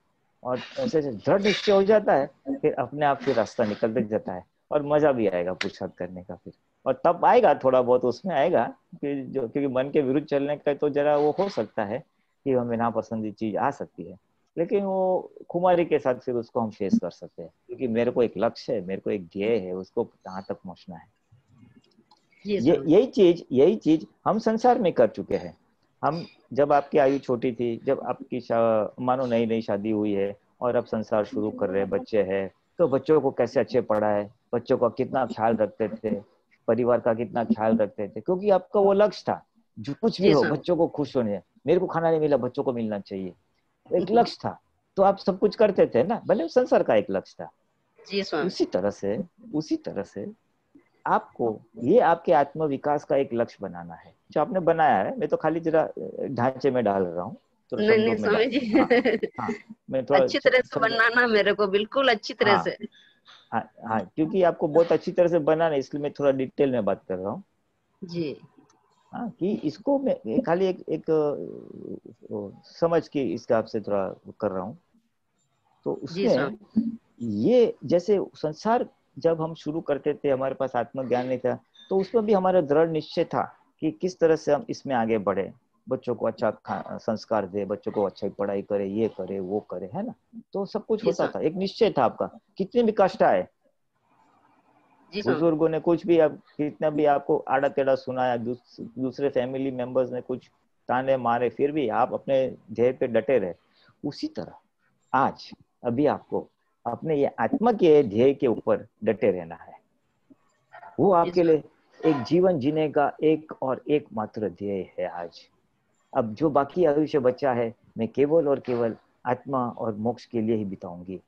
Speaker 2: और ऐसे ऐसे दृढ़ निश्चय हो जाता है फिर अपने आप फिर रास्ता निकलते जाता है और मज़ा भी आएगा पुरुषार्थ करने का फिर। और तब आएगा थोड़ा बहुत उसमें आएगा कि जो क्योंकि मन के विरुद्ध चलने का तो जरा वो हो सकता है कि हमें नापसंदी चीज़ आ सकती है। लेकिन वो खुमारी के साथ फिर उसको हम फेस कर सकते हैं क्योंकि मेरे को एक लक्ष्य है मेरे को एक ध्येय है उसको कहाँ तक पहुँचना है। ये यही चीज़ यही चीज़ हम संसार में कर चुके हैं। हम जब आपकी आयु छोटी थी जब आपकी मानो नई नई शादी हुई है और अब संसार शुरू कर रहे हैं बच्चे हैं तो बच्चों को कैसे अच्छे पढ़ाए बच्चों का कितना ख्याल रखते थे परिवार का कितना ख्याल रखते थे क्योंकि आपका वो लक्ष्य था जो कुछ भी हो बच्चों को खुश होने मेरे को खाना नहीं मिला बच्चों को मिलना चाहिए एक लक्ष्य था तो आप सब कुछ करते थे ना भले संसार का एक लक्ष्य था।
Speaker 7: जी
Speaker 2: उसी तरह से उसी तरह से आपको ये आपके आत्म विकास का एक लक्ष्य बनाना है जो आपने बनाया है मैं तो खाली जरा ढांचे में डाल रहा हूँ थोड़ा
Speaker 7: नहीं नहीं
Speaker 2: शब्दों
Speaker 7: स्वामी जी
Speaker 2: हाँ, मैं थोड़ा
Speaker 7: अच्छी तरह से बनाना मेरे को बिल्कुल अच्छी तरह
Speaker 2: हाँ।
Speaker 7: से।
Speaker 2: हाँ हाँ क्योंकि आपको बहुत अच्छी तरह से बनाना है इसलिए मैं थोड़ा डिटेल में बात कर रहा हूँ।
Speaker 7: जी।
Speaker 2: हाँ कि इसको मैं खाली एक एक समझ के इसका आपसे थोड़ा कर रहा हूँ। तो उसमें ये जैसे संसार जब हम शुरू करते थे हमारे पास आत्मज्ञान नहीं था तो उसमें भी हमारा दृढ़ निश्चय था कि किस तरह से हम इसमें आगे बढ़े। बच्चों को अच्छा संस्कार दे बच्चों को अच्छा पढ़ाई करे ये करे वो करे है ना? तो सब कुछ होता था एक निश्चय था आपका। कितने भी कष्ट आए। बुज़ुर्गों ने कुछ भी आप कितना भी आपको आड़ा टेढ़ा सुनाया दूस, दूसरे फैमिली मेंबर्स ने कुछ ताने मारे फिर भी आप अपने ध्येय पे डटे रहे। उसी तरह आज अभी आपको अपने ये आत्मा के ध्येय के ऊपर डटे रहना है। वो आपके लिए एक जीवन जीने का एक और एकमात्र ध्येय है आज। अब जो बाकी आयुष्य बचा है मैं केवल और केवल आत्मा और मोक्ष के लिए ही बिताऊँगी।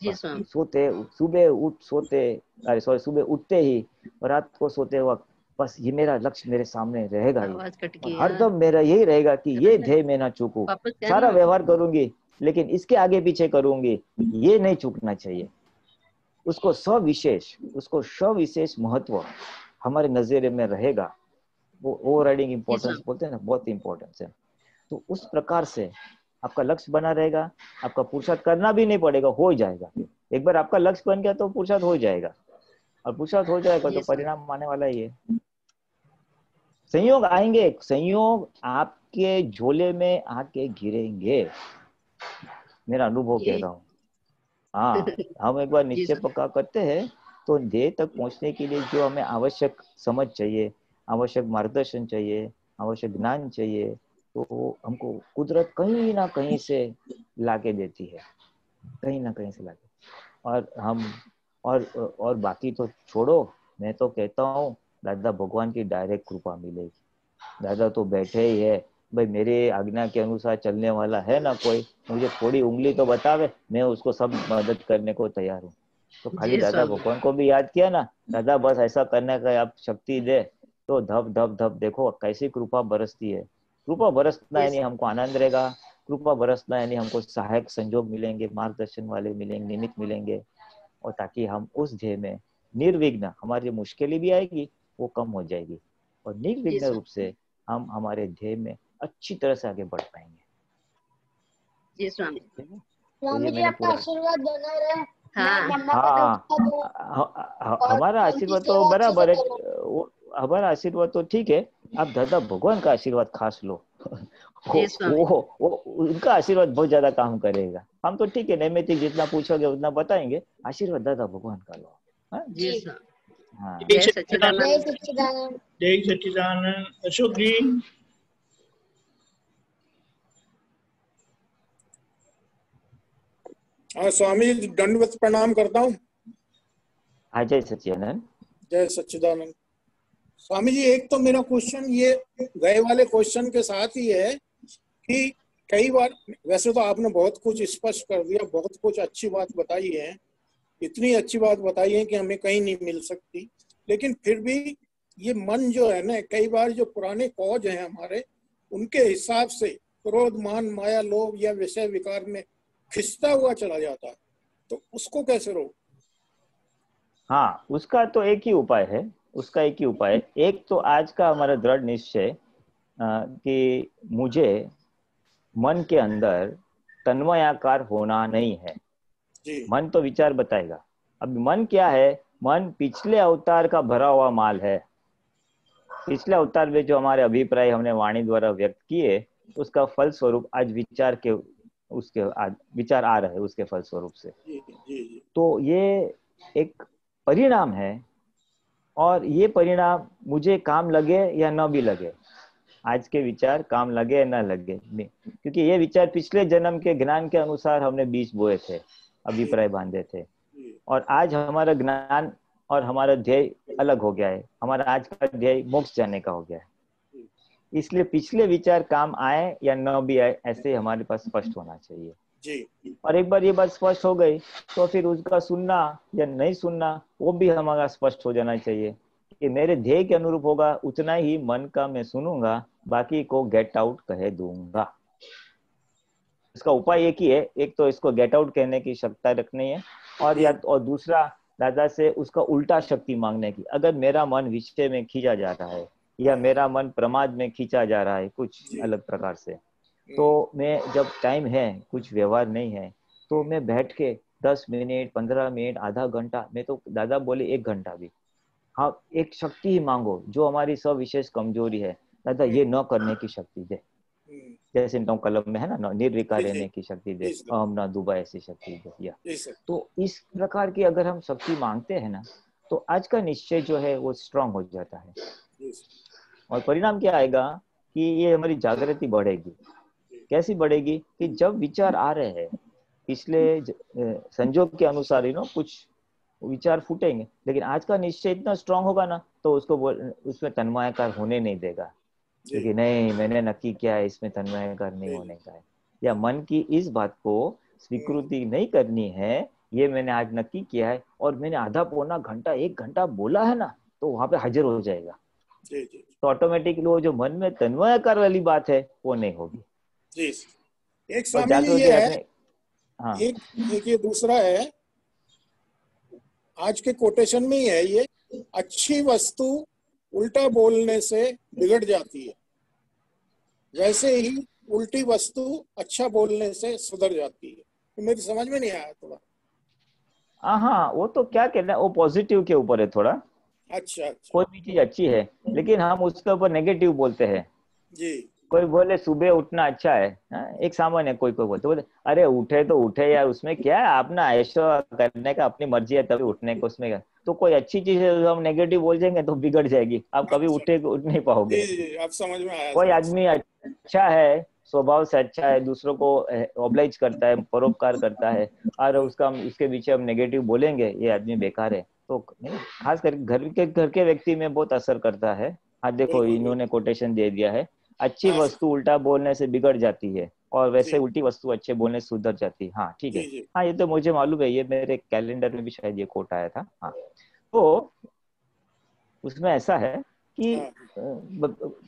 Speaker 2: सोते सुबह उठ सोते अरे सॉरी सुबह उठते ही और रात को सोते वक्त बस ये मेरा लक्ष्य मेरे सामने रहेगा ही। हरदम मेरा यही रहेगा कि ये ध्येय मैं ना चूकूं। सारा व्यवहार करूँगी लेकिन इसके आगे पीछे करूँगी ये नहीं चूकना चाहिए। उसको सविशेष उसको सविशेष महत्व हमारे नज़रिए में रहेगा। वो ओवर राइडिंग इम्पोर्टेंस बोलते हैं ना बहुत इम्पोर्टेंस है। तो उस प्रकार से आपका लक्ष्य बना रहेगा आपका पुरुषार्थ करना भी नहीं पड़ेगा हो जाएगा। एक बार आपका लक्ष्य बन गया तो पुरुषार्थ हो जाएगा। और पुरुषार्थ हो जाएगा तो परिणाम आने वाला ही है। संयोग आएँगे संयोग आपके झोले में आके गिरेंगे। मेरा अनुभव कह रहा हूँ। हाँ हम एक बार निश्चय पक्का करते हैं तो ध्येय तक पहुँचने के लिए जो हमें आवश्यक समझ चाहिए आवश्यक मार्गदर्शन चाहिए आवश्यक ज्ञान चाहिए तो हमको कुदरत कहीं ना कहीं से लाके देती है। कहीं ना कहीं से लाके। और हम और और बाकी तो छोड़ो मैं तो कहता हूँ दादा भगवान की डायरेक्ट कृपा मिलेगी। दादा तो बैठे ही है भाई मेरे आज्ञा के अनुसार चलने वाला है ना कोई? मुझे थोड़ी उंगली तो बतावे मैं उसको सब मदद करने को तैयार हूँ। तो खाली दादा भगवान को भी याद किया ना दादा बस ऐसा करने का आप शक्ति दे। तो धप धप धप देखो कैसी कृपा बरसती है। कृपा बरसना यानी हमको आनंद रहेगा। कृपा बरसना यानी हमको सहायक संजोग मिलेंगे मार्गदर्शन वाले मिलेंगे निमित्त मिलेंगे और ताकि हम उस ध्येय में निर्विघ्न हमारी मुश्किलें भी आएगी वो कम हो जाएगी। और निर्विघ्न रूप से हम हमारे ध्येय में अच्छी तरह से आगे बढ़ पाएँगे।
Speaker 7: जी स्वामी
Speaker 6: स्वामी जी आपका आशीर्वाद बना रहे।
Speaker 7: हाँ।
Speaker 2: हाँ।
Speaker 6: हूँ
Speaker 2: ह- ह- हमारा आशीर्वाद तो बराबर है। वो- हमारा आशीर्वाद तो ठीक है आप दादा भगवान का आशीर्वाद खास लो। वो,
Speaker 7: जी,
Speaker 2: वो, वो उनका आशीर्वाद बहुत ज़्यादा काम करेगा। हम तो ठीक है नैमितिक जितना पूछोगे उतना बताएँगे। आशीर्वाद दादा भगवान का लो। हाँ?
Speaker 7: स्वामी
Speaker 2: हाँ।
Speaker 7: जय
Speaker 6: जय
Speaker 7: सच्चिदानंद।
Speaker 6: सच्चिदानंद।
Speaker 1: जय सच्चिदानंद। अशोक जी।
Speaker 8: हाँ स्वामी दंडवत प्रणाम करता हूँ।
Speaker 2: हाँ जय सच्चिदानंद।
Speaker 8: जय सच्चिदानंद। स्वामी जी, एक तो मेरा क्वेश्चन ये गए वाले क्वेश्चन के साथ ही है कि कई बार, वैसे तो आपने बहुत कुछ स्पष्ट कर दिया, बहुत कुछ अच्छी बात बताई है, इतनी अच्छी बात बताई है कि हमें कहीं नहीं मिल सकती। लेकिन फिर भी ये मन जो है ना, कई बार जो पुराने कौज हैं हमारे, उनके हिसाब से क्रोध, मान, माया, लोभ या विषय विकार में खिसता हुआ चला जाता है। तो उसको कैसे रोक?
Speaker 2: हाँ उसका तो एक ही उपाय है। उसका एक ही उपाय एक तो आज का हमारा दृढ़ निश्चय कि मुझे मन के अंदर तन्मयाकार होना नहीं है।
Speaker 8: जी।
Speaker 2: मन तो विचार बताएगा। अब मन क्या है? मन पिछले अवतार का भरा हुआ माल है। पिछले अवतार में जो हमारे अभिप्राय हमने वाणी द्वारा व्यक्त किए उसका फल स्वरूप आज विचार के उसके आज विचार आ रहे हैं उसके फल स्वरूप से।
Speaker 8: जी जी जी।
Speaker 2: तो ये एक परिणाम है और ये परिणाम मुझे काम लगे या न भी लगे? आज के विचार काम लगे या न लगे? नहीं, क्योंकि ये विचार पिछले जन्म के ज्ञान के अनुसार हमने बीज बोए थे, अभिप्राय बांधे थे। और आज हमारा ज्ञान और हमारा ध्येय अलग हो गया है। हमारा आज का ध्येय मोक्ष जाने का हो गया है। इसलिए पिछले विचार काम आए या न भी आए, ऐसे हमारे पास स्पष्ट होना चाहिए।
Speaker 8: जी।
Speaker 2: और एक बार ये बात स्पष्ट हो गई तो फिर उसका सुनना या नहीं सुनना वो भी हमारा स्पष्ट हो जाना चाहिए कि मेरे ध्येय के अनुरूप होगा उतना ही मन का मैं सुनूँगा बाकी को गेट आउट कह दूँगा। इसका उपाय एक ही है एक तो इसको गेट आउट कहने की क्षमता रखनी है और या और दूसरा दादा से उसका उल्टा शक्ति मांगने की। अगर मेरा मन विषय में खींचा जा रहा है या मेरा मन प्रमाद में खींचा जा रहा है कुछ अलग प्रकार से तो मैं जब टाइम है कुछ व्यवहार नहीं है तो मैं बैठ के दस मिनट पंद्रह मिनट आधा घंटा मैं तो दादा बोले एक घंटा भी। हाँ एक शक्ति ही मांगो जो हमारी सविशेष कमज़ोरी है। दादा ये न करने की शक्ति दे।
Speaker 8: हम्म,
Speaker 2: जैसे नौ कलम में है ना निर्विकार। रहने की शक्ति दे।
Speaker 8: जी,
Speaker 2: ना दुबा ऐसी शक्ति दे या। तो इस प्रकार की अगर हम शक्ति मांगते हैं ना तो आज का निश्चय जो है वो स्ट्रांग हो जाता है। और परिणाम क्या आएगा कि ये हमारी जागृति बढ़ेगी। कैसी बढ़ेगी कि जब विचार आ रहे हैं पिछले संजोग के अनुसार ही नो कुछ विचार फूटेंगे। लेकिन आज का निश्चय इतना स्ट्रांग होगा ना तो उसको उसमें तन्मयकार होने नहीं देगा। कि नहीं मैंने नक्की किया है इसमें तन्मयकार नहीं होने का है। या मन की इस बात को स्वीकृति नहीं करनी है ये मैंने आज नक्की किया है और मैंने आधा पौना घंटा एक घंटा बोला है ना तो वहाँ पे हाजिर हो जाएगा।
Speaker 8: जी जी
Speaker 2: तो ऑटोमेटिकली वो जो मन में तन्मयकार वाली बात है वो नहीं होगी।
Speaker 8: जी एक स्वामी जी ये है
Speaker 2: हाँ।
Speaker 8: एक एक ये दूसरा है आज के कोटेशन में ही है ये अच्छी वस्तु उल्टा बोलने से बिगड़ जाती है। वैसे ही उल्टी वस्तु अच्छा बोलने से सुधर जाती है। तो मेरी समझ में नहीं आया थोड़ा।
Speaker 2: हाँ हाँ वो तो क्या कहना है वो पॉजिटिव के ऊपर है थोड़ा।
Speaker 8: अच्छा अच्छा।
Speaker 2: कोई भी चीज़ अच्छी है लेकिन हम उसके ऊपर नेगेटिव बोलते हैं।
Speaker 8: जी।
Speaker 2: कोई बोले सुबह उठना अच्छा है। हाँ, एक सामान्य कोई कोई बोलते बोले अरे उठे तो उठे यार उसमें क्या है? अपना ऐशो करने का अपनी मर्ज़ी है तभी उठने को उसमें क्या? तो कोई अच्छी चीज़ है तो हम नेगेटिव बोल जाएँगे तो बिगड़ जाएगी। आप कभी
Speaker 8: अच्छा।
Speaker 2: उठे उठ नहीं पाओगे।
Speaker 8: जी समझ में आया
Speaker 2: कोई आदमी अच्छा है स्वभाव से अच्छा है दूसरों को ऑब्लाइज करता है परोपकार करता है और उसका हम उसके पीछे हम नेगेटिव बोलेंगे ये आदमी बेकार है। तो खास कर घर के घर के व्यक्ति में बहुत असर करता है। हाँ देखो इन्होंने कोटेशन दे दिया है। अच्छी
Speaker 8: हाँ,
Speaker 2: वस्तु उल्टा बोलने से बिगड़ जाती है और वैसे उल्टी वस्तु अच्छे बोलने से सुधर जाती है। हाँ ठीक है। हाँ ये तो मुझे मालूम है ये मेरे कैलेंडर में भी शायद ये कोट आया था। हाँ। तो उसमें ऐसा है कि
Speaker 8: हाँ,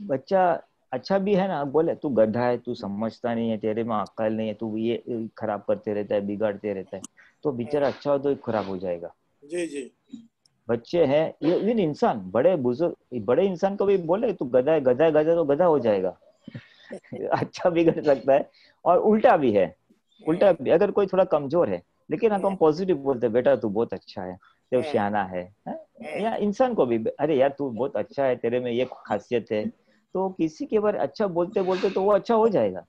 Speaker 2: बच्चा अच्छा भी है ना बोले तू गधा है तू समझता नहीं है तेरे में अक्ल नहीं है तू ये खराब करते रहता है बिगाड़ते रहता है। तो बेचारा अच्छा हो तो खराब हो जाएगा।
Speaker 8: जी जी।
Speaker 2: बच्चे हैं ये इवन इंसान बड़े बुज़ुर्ग बड़े इंसान को भी बोले तू गधा है गधा है गधा तो गधा हो जाएगा। अच्छा बिगड़ सकता है और उल्टा भी है उल्टा भी अगर कोई थोड़ा कमज़ोर है लेकिन अगर हम पॉजिटिव बोलते हैं बेटा तू बहुत अच्छा है तू
Speaker 8: हाँ।
Speaker 2: सियाना है, है? या इंसान को भी अरे यार तू बहुत अच्छा है तेरे में ये खासियत है। तो किसी के बारे अच्छा बोलते बोलते तो वो अच्छा हो जाएगा।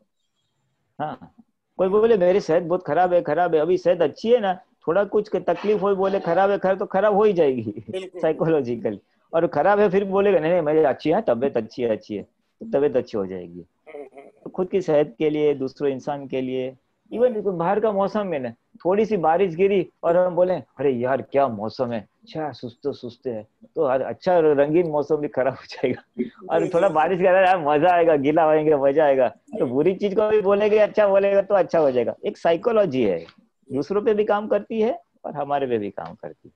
Speaker 2: हाँ कोई बोले मेरी सेहत बहुत खराब है खराब है अभी सेहत अच्छी है ना? थोड़ा कुछ तकलीफ़ हो बोले खराब है खराब तो खराब हो ही जाएगी साइकोलॉजिकल और खराब है फिर बोलेगा नहीं नहीं मेरी अच्छी है तबीयत अच्छी है अच्छी है तो तबीयत अच्छी हो जाएगी।
Speaker 8: हाँ, हाँ,
Speaker 2: तो खुद की सेहत के लिए दूसरे इंसान के लिए इवन बाहर का मौसम में ना थोड़ी सी बारिश गिरी और हम बोले अरे यार क्या मौसम है अच्छा सुस्त सुस्त है तो अच्छा रंगीन मौसम भी खराब हो जाएगा। और थोड़ा बारिश कर यार मज़ा आएगा गीला होएँगे मज़ा आएगा। तो बुरी चीज़ को भी बोलेगे अच्छा बोलेगा तो अच्छा हो जाएगा। एक साइकोलॉजी है। दूसरों पे भी काम करती है और हमारे पे भी काम करती है।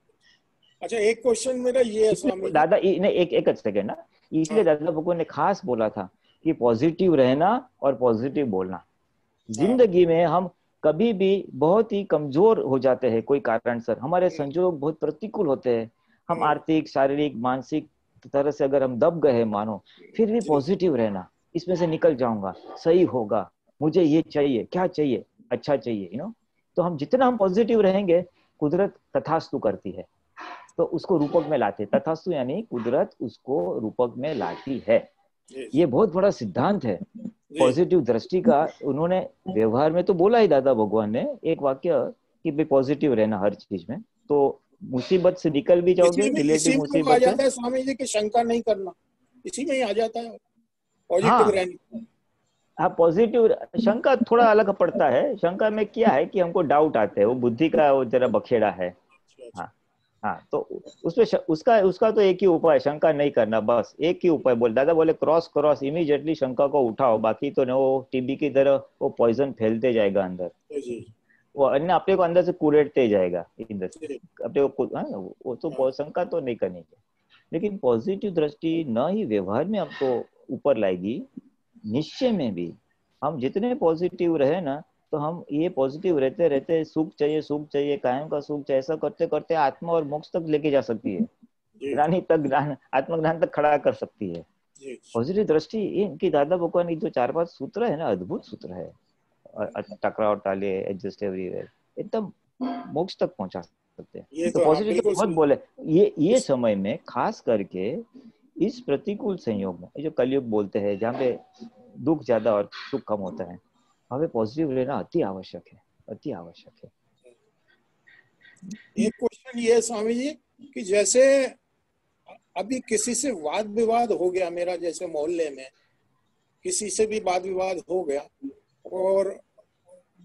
Speaker 8: अच्छा एक क्वेश्चन मेरा ये है
Speaker 2: दादा नहीं एक एक सेकेंड ना। इसलिए दादा भगवान ने खास बोला था कि पॉजिटिव रहना और पॉजिटिव बोलना। ज़िंदगी में हम कभी भी बहुत ही कमज़ोर हो जाते हैं कोई कारण सर हमारे संजोग बहुत प्रतिकूल होते हैं। हम
Speaker 8: हम्म।
Speaker 2: आर्थिक शारीरिक मानसिक तरह से अगर हम दब गए हैं मानो फिर भी पॉजिटिव रहना। इसमें से निकल जाऊँगा। सही होगा। मुझे ये चाहिए क्या चाहिए? अच्छा चाहिए यू नो तो हम जितना हम पॉजिटिव रहेंगे कुदरत तथास्तु करती है। तो उसको रूपक में लाते तथास्तु यानी कुदरत उसको रूपक में लाती है। ये बहुत बड़ा सिद्धांत है। पॉजिटिव दृष्टि का उन्होंने व्यवहार में तो बोला ही दादा भगवान ने एक वाक्य कि भाई पॉजिटिव रहना हर चीज़ में। तो मुसीबत से निकल भी जाओगे रिलेटिव मुसीबत
Speaker 8: है। स्वामी जी की शंका नहीं करना। इसी में ही आ जाता है।
Speaker 2: हाँ।
Speaker 8: पॉजिटिव रहने।
Speaker 2: हाँ पॉजिटिव शंका थोड़ा अलग पड़ता है। शंका में क्या है कि हमको डाउट आते हैं वो बुद्धि का वो जरा बखेड़ा है। हाँ हाँ तो उसमें उसका उसका तो एक ही उपाय शंका नहीं करना बस एक ही उपाय बोल दादा बोले क्रॉस क्रॉस इमीडिएटली शंका को उठाओ बाकी तो न वो टीबी की तरह वो पॉइजन फैलते जाएगा अंदर। वो अन्य अपने को अंदर से कुरेटते जाएगा अंदर से। अपने को हाँ, वो तो शंका तो नहीं करनी चाहिए। लेकिन पॉजिटिव दृष्टि न ही व्यवहार में हमको ऊपर लाएगी निश्चय में भी हम जितने पॉजिटिव रहे ना तो हम ये पॉजिटिव रहते रहते सुख चाहिए सुख चाहिए कायम का सुख चाहिए ऐसा करते करते आत्मा और मोक्ष तक लेके जा सकती है। रानी तक ज्ञान आत्मज्ञान तक खड़ा कर सकती है। पॉजिटिव दृष्टि ये इनकी दादा भगवान की जो चार पाँच सूत्र है ना अद्भुत सूत्र है। टकराव टाले एडजस्ट एवरीवेयर एकदम मोक्ष तक पहुँचा सकते हैं। तो
Speaker 8: तो
Speaker 2: पॉजिटिव बहुत बोले। ये ये समय में खास करके इस प्रतिकूल संयोग में जो कलयुग बोलते हैं, जहाँ पे दुख ज़्यादा और सुख कम होता है हमें पॉजिटिव लेना अति आवश्यक है, अति आवश्यक है।
Speaker 8: एक क्वेश्चन ये है स्वामी जी, कि जैसे अभी किसी से वाद विवाद हो गया मेरा, जैसे मोहल्ले में, किसी से भी वाद विवाद हो गया, और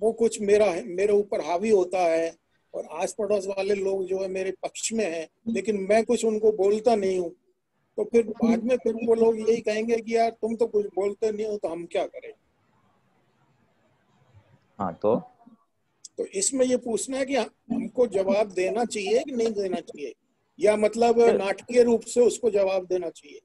Speaker 8: वो कुछ मेरा मेरे ऊपर हावी होता है, और आस पड़ोस वाले लोग जो है मेरे पक्ष में है, लेकिन मैं कुछ उनको बोलता नहीं हूँ तो फिर बाद में फिर वो लोग यही कहेंगे कि यार तुम तो कुछ बोलते नहीं हो तो हम क्या करें?
Speaker 2: हाँ तो?
Speaker 8: तो इसमें ये पूछना है कि हमको जवाब देना चाहिए कि नहीं देना चाहिए? या मतलब नाटकीय रूप से उसको जवाब देना चाहिए?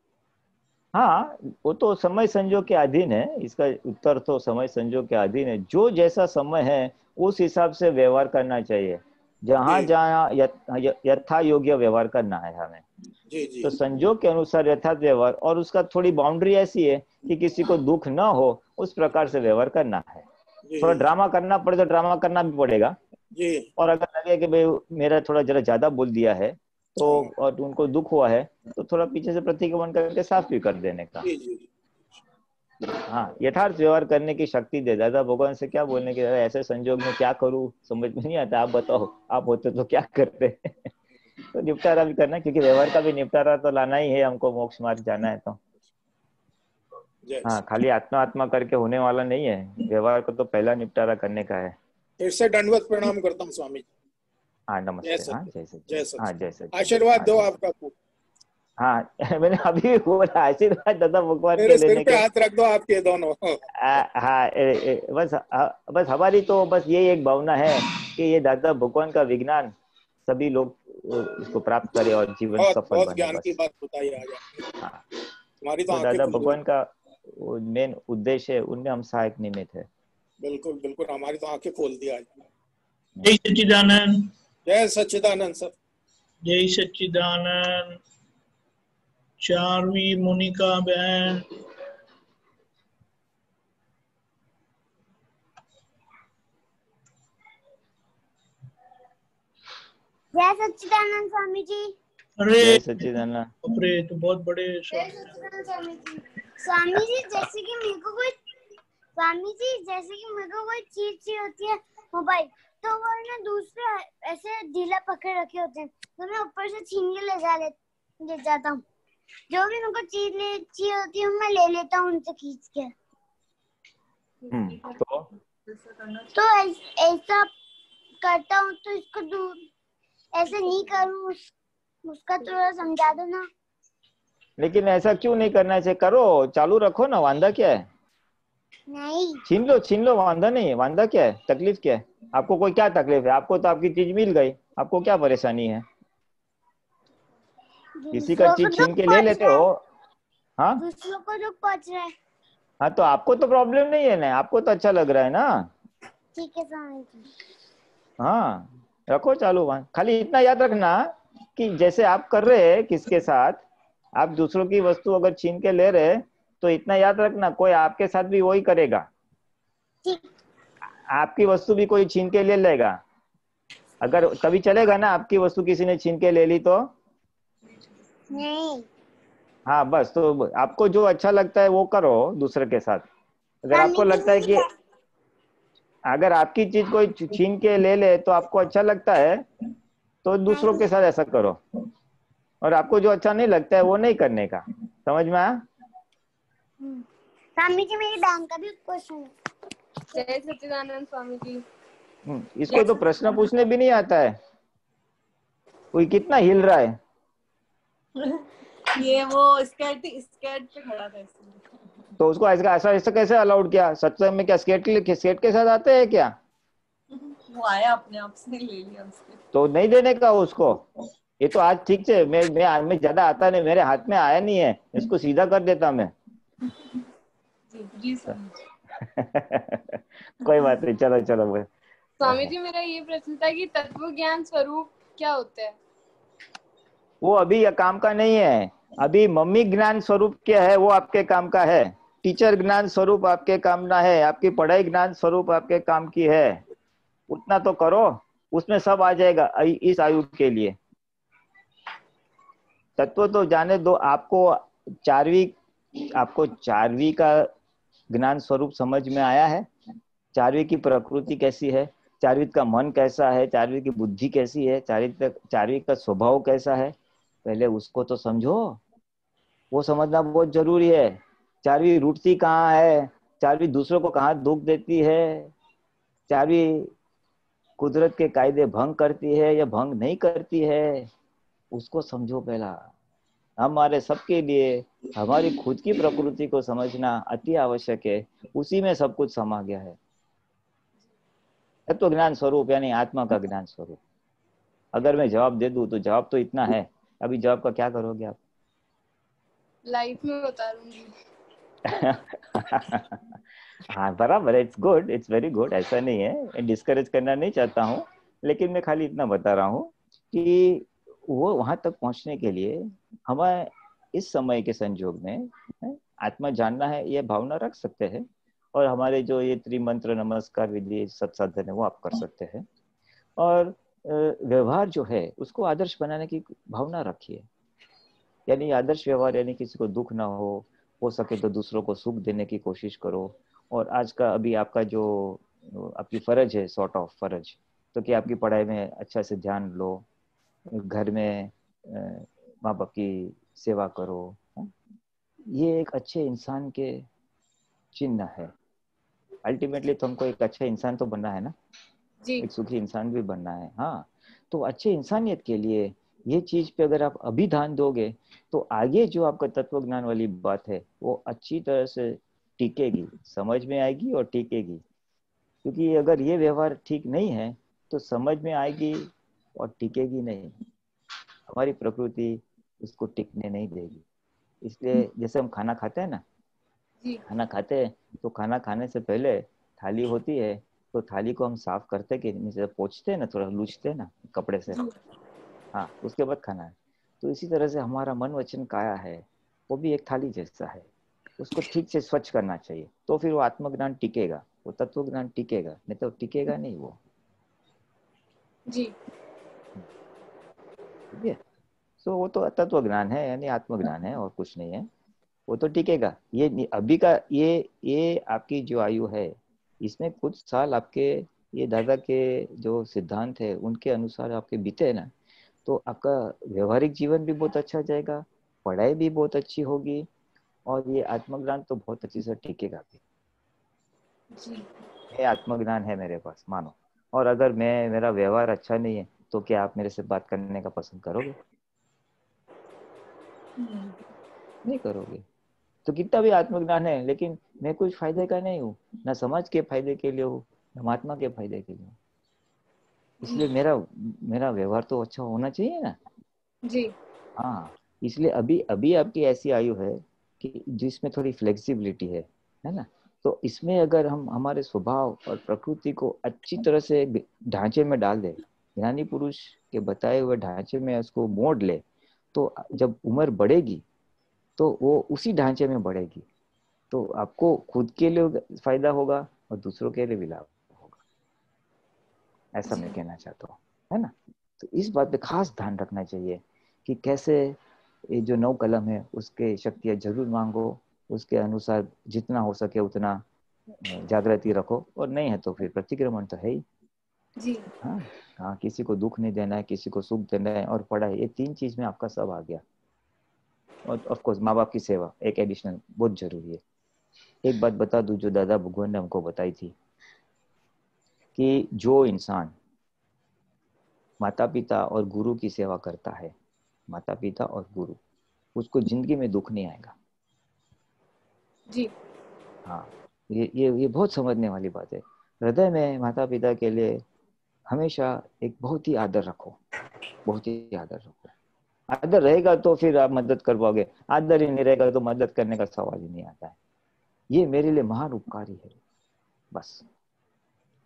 Speaker 2: हाँ वो तो समय संजोग के अधीन है। इसका उत्तर तो समय संजोग के अधीन है। जो जैसा समय है उस हिसाब से व्यवहार करना चाहिए। जहाँ। जहाँ यथा योग्य व्यवहार करना है हमें।
Speaker 8: जी जी।
Speaker 2: तो संजोग के अनुसार यथार्थ व्यवहार और उसका थोड़ी बाउंड्री ऐसी है कि किसी को दुख न हो उस प्रकार से व्यवहार करना है। थोड़ा ड्रामा करना पड़े तो ड्रामा करना भी पड़ेगा।
Speaker 8: जी।
Speaker 2: और अगर लगे कि भाई मेरा थोड़ा जरा ज़्यादा बोल दिया है तो और उनको दुख हुआ है तो थोड़ा पीछे से प्रतिक्रमण करके साफ़ भी कर देने का।
Speaker 8: जी जी
Speaker 2: हाँ यथार्थ व्यवहार करने की शक्ति दे। दादा भगवान से क्या बोलने की ऐसे संजोग में क्या करूँ? समझ में नहीं आता। आप बताओ आप होते तो क्या करते? तो निपटारा भी करना क्योंकि व्यवहार का भी निपटारा तो लाना ही है हमको मोक्ष मार्ग जाना है तो। हाँ खाली आत्मा आत्मा करके होने वाला नहीं है व्यवहार को तो पहला निपटारा करने का है।
Speaker 8: फिर से दंडवत प्रणाम करता हूँ स्वामी जी।
Speaker 2: हाँ नमस्ते हाँ जय। हाँ जय सच्चिदानंद।
Speaker 8: आशीर्वाद दो
Speaker 2: हाँ,
Speaker 8: आपका
Speaker 2: हाँ मैंने अभी बोला आशीर्वाद दादा भगवान के लेने के।
Speaker 8: हाथ रख दो आपके दोनों।
Speaker 2: हाँ बस आ, बस हमारी तो बस ये एक भावना है कि ये दादा भगवान का विज्ञान सभी लोग इसको प्राप्त करें और जीवन सफल बने
Speaker 8: ज्ञान की बात बताई आज
Speaker 2: हाँ।
Speaker 8: हमारी तो
Speaker 2: तो दादा भगवान का मेन उद्देश्य है उनमें हम सहायक निमित्त है।
Speaker 8: बिल्कुल बिल्कुल हमारी तो आँखें खोल दी आज।
Speaker 1: जय सच्चिदानंद।
Speaker 8: जय सच्चिदानंद सर।
Speaker 1: जय सच्चिदानंद। चारवी मुनिका बहन।
Speaker 6: जय सच्चिदानंद स्वामी जी।
Speaker 1: अरे
Speaker 2: जय सच्चिदानंद।
Speaker 1: बाप रे तो बहुत बड़े स्वामी
Speaker 6: जी। स्वामी जी जैसे कि मेरे को कोई स्वामी जी जैसे कि मेरे को कोई चीज़ चाहिए होती है मोबाइल तो वो ना दूसरे ऐसे ढीला पकड़ रखे होते हैं। तो मैं ऊपर से छीन के ले जा ले, ले जाता हूँ। जो भी मेरे को चीज़ ले चाहिए होती है मैं ले लेता हूँ उनसे खींच के।
Speaker 2: हम्म, तो?
Speaker 6: तो ऐसा करता हूँ तो इसको दूर ऐसे नहीं करूँ उस, उसका थोड़ा समझा दो ना।
Speaker 2: लेकिन ऐसा क्यों नहीं करना चाहिए? करो चालू रखो ना वांदा क्या है?
Speaker 6: नहीं।
Speaker 2: छीन लो छीन लो वांदा नहीं है। वांदा क्या है? तकलीफ़ क्या है? आपको कोई क्या तकलीफ़ है? आपको तो आपकी चीज़ मिल गई। आपको क्या परेशानी है? किसी का चीज़ छीन के ले लेते
Speaker 6: हो।
Speaker 2: हाँ।
Speaker 6: दूसरों को दुख पहुँच रहा है।
Speaker 2: हाँ तो आपको तो प्रॉब्लम नहीं है ना? आपको तो अच्छा लग रहा है ना?
Speaker 6: ठीक है
Speaker 2: हाँ। रखो चालू वहाँ खाली इतना याद रखना कि जैसे आप कर रहे हैं किसके साथ आप दूसरों की वस्तु अगर छीन के ले रहे तो इतना याद रखना कोई आपके साथ भी वही करेगा। आपकी वस्तु भी कोई छीन के ले लेगा। अगर कभी चलेगा ना आपकी वस्तु किसी ने छीन के ले ली तो?
Speaker 6: नहीं।
Speaker 2: हाँ बस तो आपको जो अच्छा लगता है वो करो दूसरे के साथ। अगर आपको लगता है कि अगर आपकी चीज़ कोई छीन के ले ले तो आपको अच्छा लगता है तो दूसरों के साथ ऐसा करो। और आपको जो अच्छा नहीं लगता है वो नहीं करने का। समझ में आया?
Speaker 6: स्वामी जी मेरी बहन का भी क्वेश्चन
Speaker 9: जय सच्चिदानंद स्वामी जी।
Speaker 2: हम्म, इसको तो प्रश्न पूछने भी नहीं आता है। कोई कितना हिल रहा है?
Speaker 9: ये वो स्केट स्केट पे खड़ा था इसलिए।
Speaker 2: तो उसको ऐसा ऐसा ऐसा कैसे अलाउड किया? सत्संग में क्या स्केट के स्केट के साथ आते हैं क्या?
Speaker 9: वो आया अपने आप से ले लिया उसके
Speaker 2: तो नहीं देने का उसको। ये तो आज ठीक है मैं मैं मैं ज़्यादा आता नहीं मेरे हाथ में आया नहीं है। इसको सीधा कर देता मैं।
Speaker 9: जी जी जी
Speaker 2: कोई बात नहीं चलो चलो बोल।
Speaker 9: स्वामी जी मेरा ये प्रश्न था कि तत्व ज्ञान स्वरूप क्या होता है?
Speaker 2: वो अभी ये काम का नहीं है। अभी मम्मी ज्ञान स्वरूप क्या है वो आपके काम का है। टीचर ज्ञान स्वरूप आपके काम ना है, आपकी पढ़ाई ज्ञान स्वरूप आपके काम की है। उतना तो करो, उसमें सब आ जाएगा इस आयु के लिए। तत्व तो जाने दो, आपको चारवी आपको चारवी का ज्ञान स्वरूप समझ में आया है। चारवी की प्रकृति कैसी है? चारवी का मन कैसा है? चारवी की बुद्धि कैसी है? चारवी चारवी का स्वभाव कैसा है? पहले उसको तो समझो। वो समझना बहुत ज़रूरी है। चारवी रूटती कहाँ है? चारवी दूसरों को कहाँ दुख देती है? चारवी कुदरत के कायदे भंग करती है या भंग नहीं करती है? उसको समझो पहला। हमारे सबके लिए, हमारी खुद की प्रकृति को समझना अति आवश्यक है। उसी में सब कुछ समा गया है। तत्व तो ज्ञान स्वरूप, यानी आत्मा का ज्ञान स्वरूप। अगर मैं जवाब दे दूँ तो जवाब तो इतना है। अभी जवाब का क्या करोगे आप?
Speaker 9: लाइफ में उतारूँगी।
Speaker 2: हाँ बराबर it's good it's very good ऐसा नहीं है। डिस्करेज करना नहीं चाहता हूँ, लेकिन मैं खाली इतना बता रहा हूँ कि वो वहाँ तक पहुँचने के लिए हमें इस समय के संजोग में आत्मा जानना है, ये भावना रख सकते हैं और हमारे जो ये त्रिमंत्र, नमस्कार, विधि सब साधन है, वो आप कर सकते हैं। और व्यवहार जो है, उसको आदर्श बनाने की भावना रखिए। यानी आदर्श व्यवहार, यानी किसी को दुख ना हो हो सके तो दूसरों को सुख देने की कोशिश करो। और आज का अभी आपका जो आपकी फ़र्ज़ है सॉर्ट ऑफ़ फ़र्ज़ तो कि आपकी पढ़ाई में अच्छा से ध्यान लो घर में माँ बाप की सेवा करो ये एक अच्छे इंसान के चिन्ह है। अल्टीमेटली तो हमको एक अच्छा इंसान तो बनना है ना?
Speaker 9: जी।
Speaker 2: एक सुखी इंसान भी बनना है हाँ। तो अच्छे इंसानियत के लिए ये चीज़ पे अगर आप अभी ध्यान दोगे तो आगे जो आपका तत्व ज्ञान वाली बात है वो अच्छी तरह से टिकेगी समझ में आएगी और टिकेगी। क्योंकि अगर ये व्यवहार ठीक नहीं है तो समझ में आएगी और टिकेगी नहीं। हमारी प्रकृति उसको टिकने नहीं देगी। इसलिए जैसे हम खाना खाते हैं ना खाना खाते हैं तो खाना खाने से पहले थाली होती है तो थाली को हम साफ़ करते कि पोछते हैं ना थोड़ा लूचते हैं ना कपड़े से। हाँ। उसके बाद खाना है। तो इसी तरह से हमारा मन वचन काया है वो भी एक थाली जैसा है। उसको ठीक से स्वच्छ करना चाहिए तो फिर वो आत्मज्ञान टिकेगा वो तत्व ज्ञान टिकेगा नहीं तो टिकेगा नहीं वो।
Speaker 9: जी।
Speaker 2: ठीक है। सो वो तो तत्व ज्ञान है यानी आत्मज्ञान है और कुछ नहीं है। वो तो टिकेगा। ये अभी का ये ये आपकी जो आयु है इसमें कुछ साल आपके ये दादा के जो सिद्धांत है उनके अनुसार आपके बीते है ना? तो आपका व्यवहारिक जीवन भी बहुत अच्छा जाएगा पढ़ाई भी बहुत अच्छी होगी और ये आत्मज्ञान तो बहुत अच्छी से टिकेगा भी।
Speaker 9: जी।
Speaker 2: ये आत्मज्ञान है मेरे पास मानो। और अगर मैं मेरा व्यवहार अच्छा नहीं है तो क्या आप मेरे से बात करने का पसंद करोगे? नहीं करोगे। तो कितना भी आत्मज्ञान है लेकिन मैं कुछ फ़ायदे का नहीं हूँ ना समाज के फ़ायदे के लिए हूँ न महात्मा के फ़ायदे के लिए हूँ। इसलिए मेरा मेरा व्यवहार तो अच्छा होना चाहिए ना।
Speaker 9: जी।
Speaker 2: हाँ इसलिए अभी अभी आपकी ऐसी आयु है कि जिसमें थोड़ी फ्लेक्सिबिलिटी है है ना? तो इसमें अगर हम हमारे स्वभाव और प्रकृति को अच्छी तरह से ढांचे में डाल दे ज्ञानी पुरुष के बताए हुए ढांचे में उसको मोड़ ले तो जब उम्र बढ़ेगी तो वो उसी ढांचे में बढ़ेगी। तो आपको खुद के लिए फ़ायदा होगा और दूसरों के लिए भी लाभ। ऐसा मैं कहना चाहता हूँ है ना? तो इस बात पे खास ध्यान रखना चाहिए कि कैसे ये जो नौ कलम है उसके शक्तियाँ ज़रूर मांगो उसके अनुसार जितना हो सके उतना जागृति रखो। और नहीं है तो फिर प्रतिक्रमण तो है ही।
Speaker 9: जी।
Speaker 2: हाँ हाँ किसी को दुख नहीं देना है किसी को सुख देना है और पढ़ाई ये तीन चीज़ में आपका सब आ गया। और ऑफ़ कोर्स माँ बाप की सेवा एक एडिशनल बहुत ज़रूरी है। एक बात बता दू जो दादा भगवान ने हमको बताई थी कि जो इंसान माता पिता और गुरु की सेवा करता है माता पिता और गुरु उसको ज़िंदगी में दुख नहीं आएगा।
Speaker 9: जी।
Speaker 2: हाँ ये ये ये बहुत समझने वाली बात है। हृदय में माता पिता के लिए हमेशा एक बहुत ही आदर रखो बहुत ही आदर रखो। आदर रहेगा तो फिर आप मदद कर पाओगे आदर ही नहीं रहेगा तो मदद करने का सवाल ही नहीं आता है। ये मेरे लिए महान उपकारी है बस।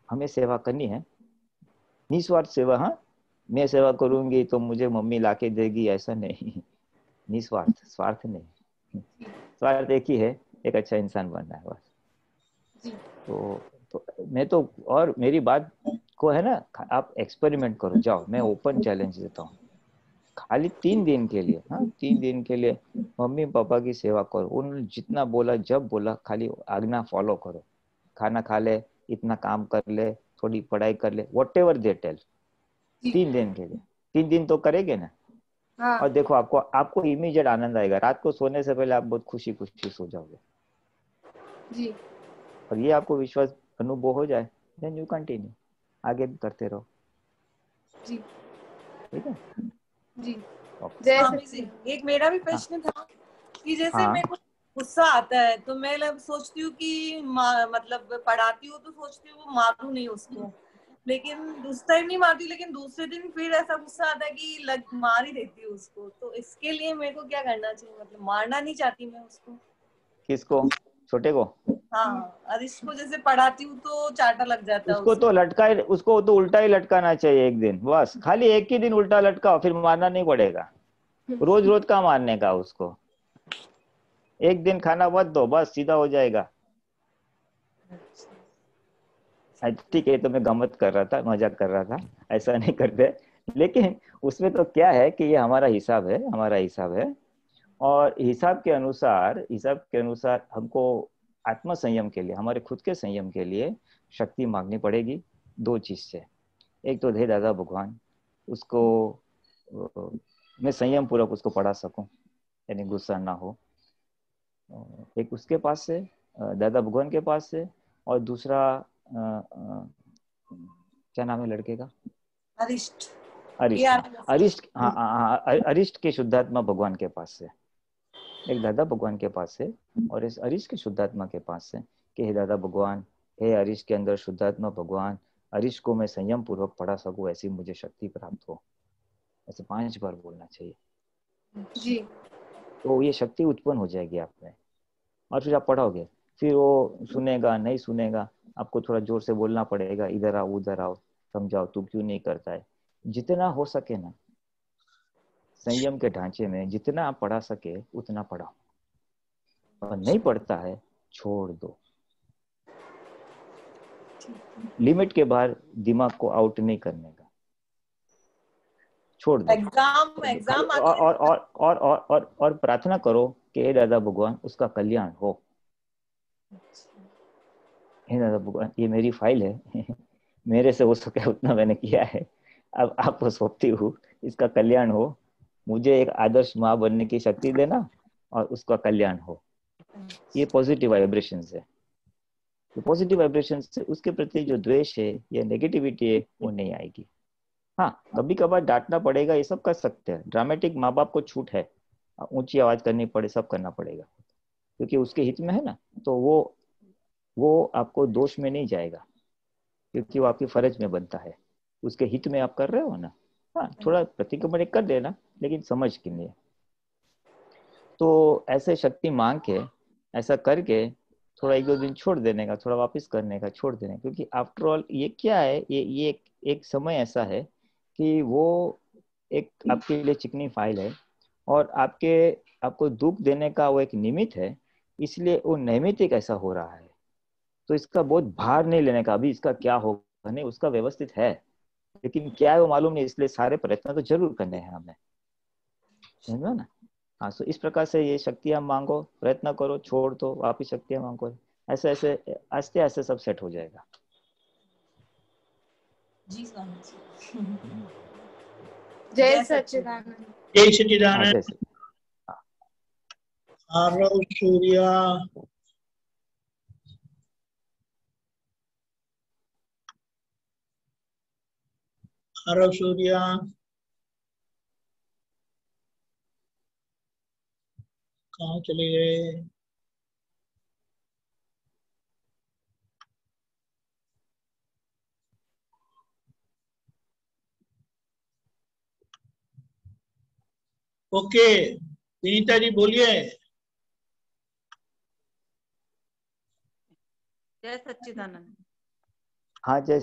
Speaker 2: हमें सेवा करनी है। निस्वार्थ सेवा हाँ मैं सेवा करूँगी तो मुझे मम्मी लाके देगी ऐसा नहीं। निस्वार्थ स्वार्थ नहीं। स्वार्थ एक ही है एक अच्छा इंसान बनना है बस। तो तो मैं तो और मेरी बात को है ना आप एक्सपेरिमेंट करो जाओ मैं ओपन चैलेंज देता हूँ। खाली तीन दिन के लिए हाँ तीन दिन के लिए मम्मी पापा की सेवा करो। उन्होंने जितना बोला जब बोला खाली आज्ञा फॉलो करो। खाना खा ले इतना काम कर ले थोड़ी पढ़ाई कर ले वट एवर दे टेल तीन दिन के लिए। तीन दिन तो करेंगे ना।
Speaker 9: हाँ।
Speaker 2: और देखो आपको आपको इमीडिएट आनंद आएगा। रात को सोने से पहले आप बहुत खुशी खुशी सो जाओगे।
Speaker 9: जी।
Speaker 2: और ये आपको विश्वास अनुभव हो जाए देन यू कंटिन्यू आगे भी करते रहो।
Speaker 9: जी।
Speaker 2: ठीक है?
Speaker 9: जी।
Speaker 2: ओके
Speaker 9: जय
Speaker 10: स्वामी
Speaker 9: सच्चिदानंद
Speaker 10: जी एक मेरा भी प्रश्न था कि जैसे
Speaker 2: हाँ।
Speaker 10: मेरे को गुस्सा आता है तो मैं लग सोचती हूँ कि मतलब पढ़ाती हूँ तो सोचती हूँ मारूं नहीं उसको। लेकिन उस टाइम नहीं मारती लेकिन दूसरे दिन फिर ऐसा गुस्सा आता है कि लग मार ही देती हूँ उसको। तो इसके लिए मेरे को क्या करना चाहिए? मतलब मारना नहीं चाहती मैं उसको।
Speaker 2: किसको? छोटे को?
Speaker 10: हाँ अरिश को जैसे पढ़ाती हूँ तो चाटा लग जाता है
Speaker 2: उसको तो लटका उसको तो उल्टा ही लटकाना चाहिए एक दिन बस। खाली एक ही दिन उल्टा लटकाओ फिर मारना नहीं पड़ेगा। रोज रोज का मारने का उसको। एक दिन खाना मत दो बस सीधा हो जाएगा। अच्छा, ठीक है तो मैं गमत कर रहा था मज़ाक कर रहा था ऐसा नहीं करते। लेकिन उसमें तो क्या है कि ये हमारा हिसाब है हमारा हिसाब है। और हिसाब के अनुसार हिसाब के अनुसार हमको आत्म संयम के लिए हमारे खुद के संयम के लिए शक्ति मांगनी पड़ेगी दो चीज़ से। एक तो हे दादा भगवान उसको मैं संयम पूर्वक उसको पढ़ा सकूँ यानी गुस्सा ना हो। एक उसके पास से दादा भगवान के पास से और दूसरा अ, अ, क्या नाम है लड़के का?
Speaker 10: अरिष्ट।
Speaker 2: अरिष्ट। अरिष्ट हाँ हाँ हाँ, अरिष्ट के शुद्धात्मा भगवान के पास से। एक दादा भगवान के पास से और इस अरिष्ट के शुद्धात्मा के पास से कि हे दादा भगवान हे अरिष्ट के अंदर शुद्धात्मा भगवान अरिष्ट को मैं संयम पूर्वक पढ़ा सकूँ ऐसी मुझे शक्ति प्राप्त हो। ऐसे पाँच बार बोलना चाहिए।
Speaker 9: जी।
Speaker 2: तो ये शक्ति उत्पन्न हो जाएगी आप में। और फिर आप पढ़ाओगे? फिर वो सुनेगा नहीं सुनेगा? आपको थोड़ा ज़ोर से बोलना पड़ेगा इधर आओ उधर आओ समझाओ तू क्यों नहीं करता है? जितना हो सके ना संयम के ढांचे में जितना आप पढ़ा सके उतना पढ़ाओ। और नहीं पढ़ता है छोड़ दो। लिमिट के बाहर दिमाग को आउट नहीं करने छोड़ दो।
Speaker 10: एग्ज़ाम एग्ज़ाम
Speaker 2: और और और और और और, और प्रार्थना करो कि हे दादा भगवान उसका कल्याण हो। हे दादा भगवान ये मेरी फ़ाइल है। मेरे से हो सके उतना मैंने किया है। अब आपको सौंपती हूँ इसका कल्याण हो। मुझे एक आदर्श माँ बनने की शक्ति देना और उसका कल्याण हो। ये पॉजिटिव वाइब्रेशन है। तो पॉजिटिव वाइब्रेशन से उसके प्रति जो द्वेष है या नेगेटिविटी है वो नहीं आएगी। हाँ। कभी कभार डांटना पड़ेगा ये सब कर सकते हैं। ड्रामेटिक माँ बाप को छूट है। ऊँची आवाज़ करनी पड़े सब करना पड़ेगा। क्योंकि उसके हित में है ना तो वो वो आपको दोष में नहीं जाएगा। क्योंकि वो आपकी फ़र्ज़ में बनता है। उसके हित में आप कर रहे हो ना। हाँ थोड़ा प्रतिक्रमण कर देना लेकिन समझ के लिए। तो ऐसे शक्ति मांग के ऐसा करके थोड़ा एक दो दिन छोड़ देने का थोड़ा वापस करने का छोड़ देने का। क्योंकि आफ्टर ऑल ये क्या है? ये ये एक, एक समय ऐसा है कि वो एक आपके लिए चिकनी फ़ाइल है और आपके आपको दुख देने का वो एक निमित्त है इसलिए वो नैमित्तिक ऐसा हो रहा है। तो इसका बहुत भार नहीं लेने का अभी इसका क्या होगा? नहीं उसका व्यवस्थित है। लेकिन क्या है वो मालूम नहीं इसलिए सारे प्रयत्न तो ज़रूर करने हैं हमें। समझो ना? हाँ तो इस प्रकार से ये शक्तियाँ मांगो प्रयत्न करो छोड़ दो वापिस शक्तियाँ मांगो। ऐसे ऐसे आस्ते आस्ते सब सेट हो जाएगा।
Speaker 10: जी
Speaker 9: जय सच्चिदानंद
Speaker 1: जय सच्चिदानंद आरव सूर्या आरव सूर्या कहाँ चले गए? ओके विनीता जी बोलिए।
Speaker 11: जय सच्चिदानंद।
Speaker 2: हाँ जय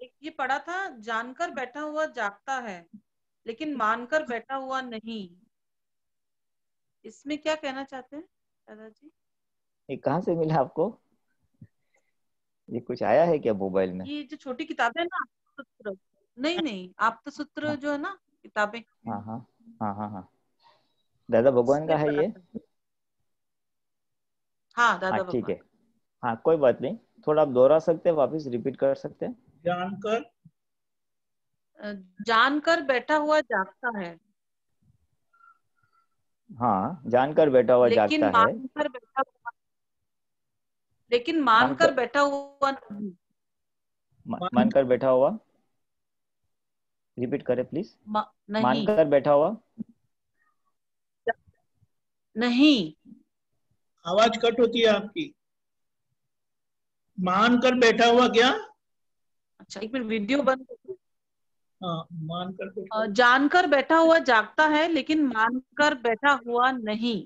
Speaker 11: एक ये पढ़ा था जानकर बैठा हुआ जागता है लेकिन मानकर बैठा हुआ नहीं। इसमें क्या कहना चाहते हैं दादाजी?
Speaker 2: ये कहाँ से मिला आपको? ये कुछ आया है क्या मोबाइल में?
Speaker 11: ये जो छोटी किताब है ना सूत्र नहीं नहीं आप तो सूत्र जो है ना किताबें।
Speaker 2: हाँ हाँ। हाँ हाँ हाँ। दादा भगवान का है ये?
Speaker 11: हाँ दादा
Speaker 2: हाँ ठीक है। हाँ कोई बात नहीं। थोड़ा आप दोहरा सकते हैं वापस रिपीट कर सकते हैं?
Speaker 1: जानकर।
Speaker 11: जानकर बैठा हुआ जागता है।
Speaker 2: हाँ जानकर बैठा हुआ
Speaker 11: लेकिन
Speaker 2: जागता है।
Speaker 11: मानकर बैठा हुआ लेकिन
Speaker 2: मानकर-
Speaker 11: मानकर बैठा हुआ नहीं।
Speaker 2: मानकर बैठा हुआ? रिपीट करें प्लीज़ मानकर बैठा हुआ।
Speaker 11: नहीं।
Speaker 1: आवाज़ कट होती है आपकी। मान कर बैठा हुआ क्या?
Speaker 11: अच्छा एक मिनट वीडियो बंद।
Speaker 1: हाँ मान कर बैठा
Speaker 11: अ, जानकर बैठा हुआ जागता है लेकिन मानकर बैठा हुआ नहीं।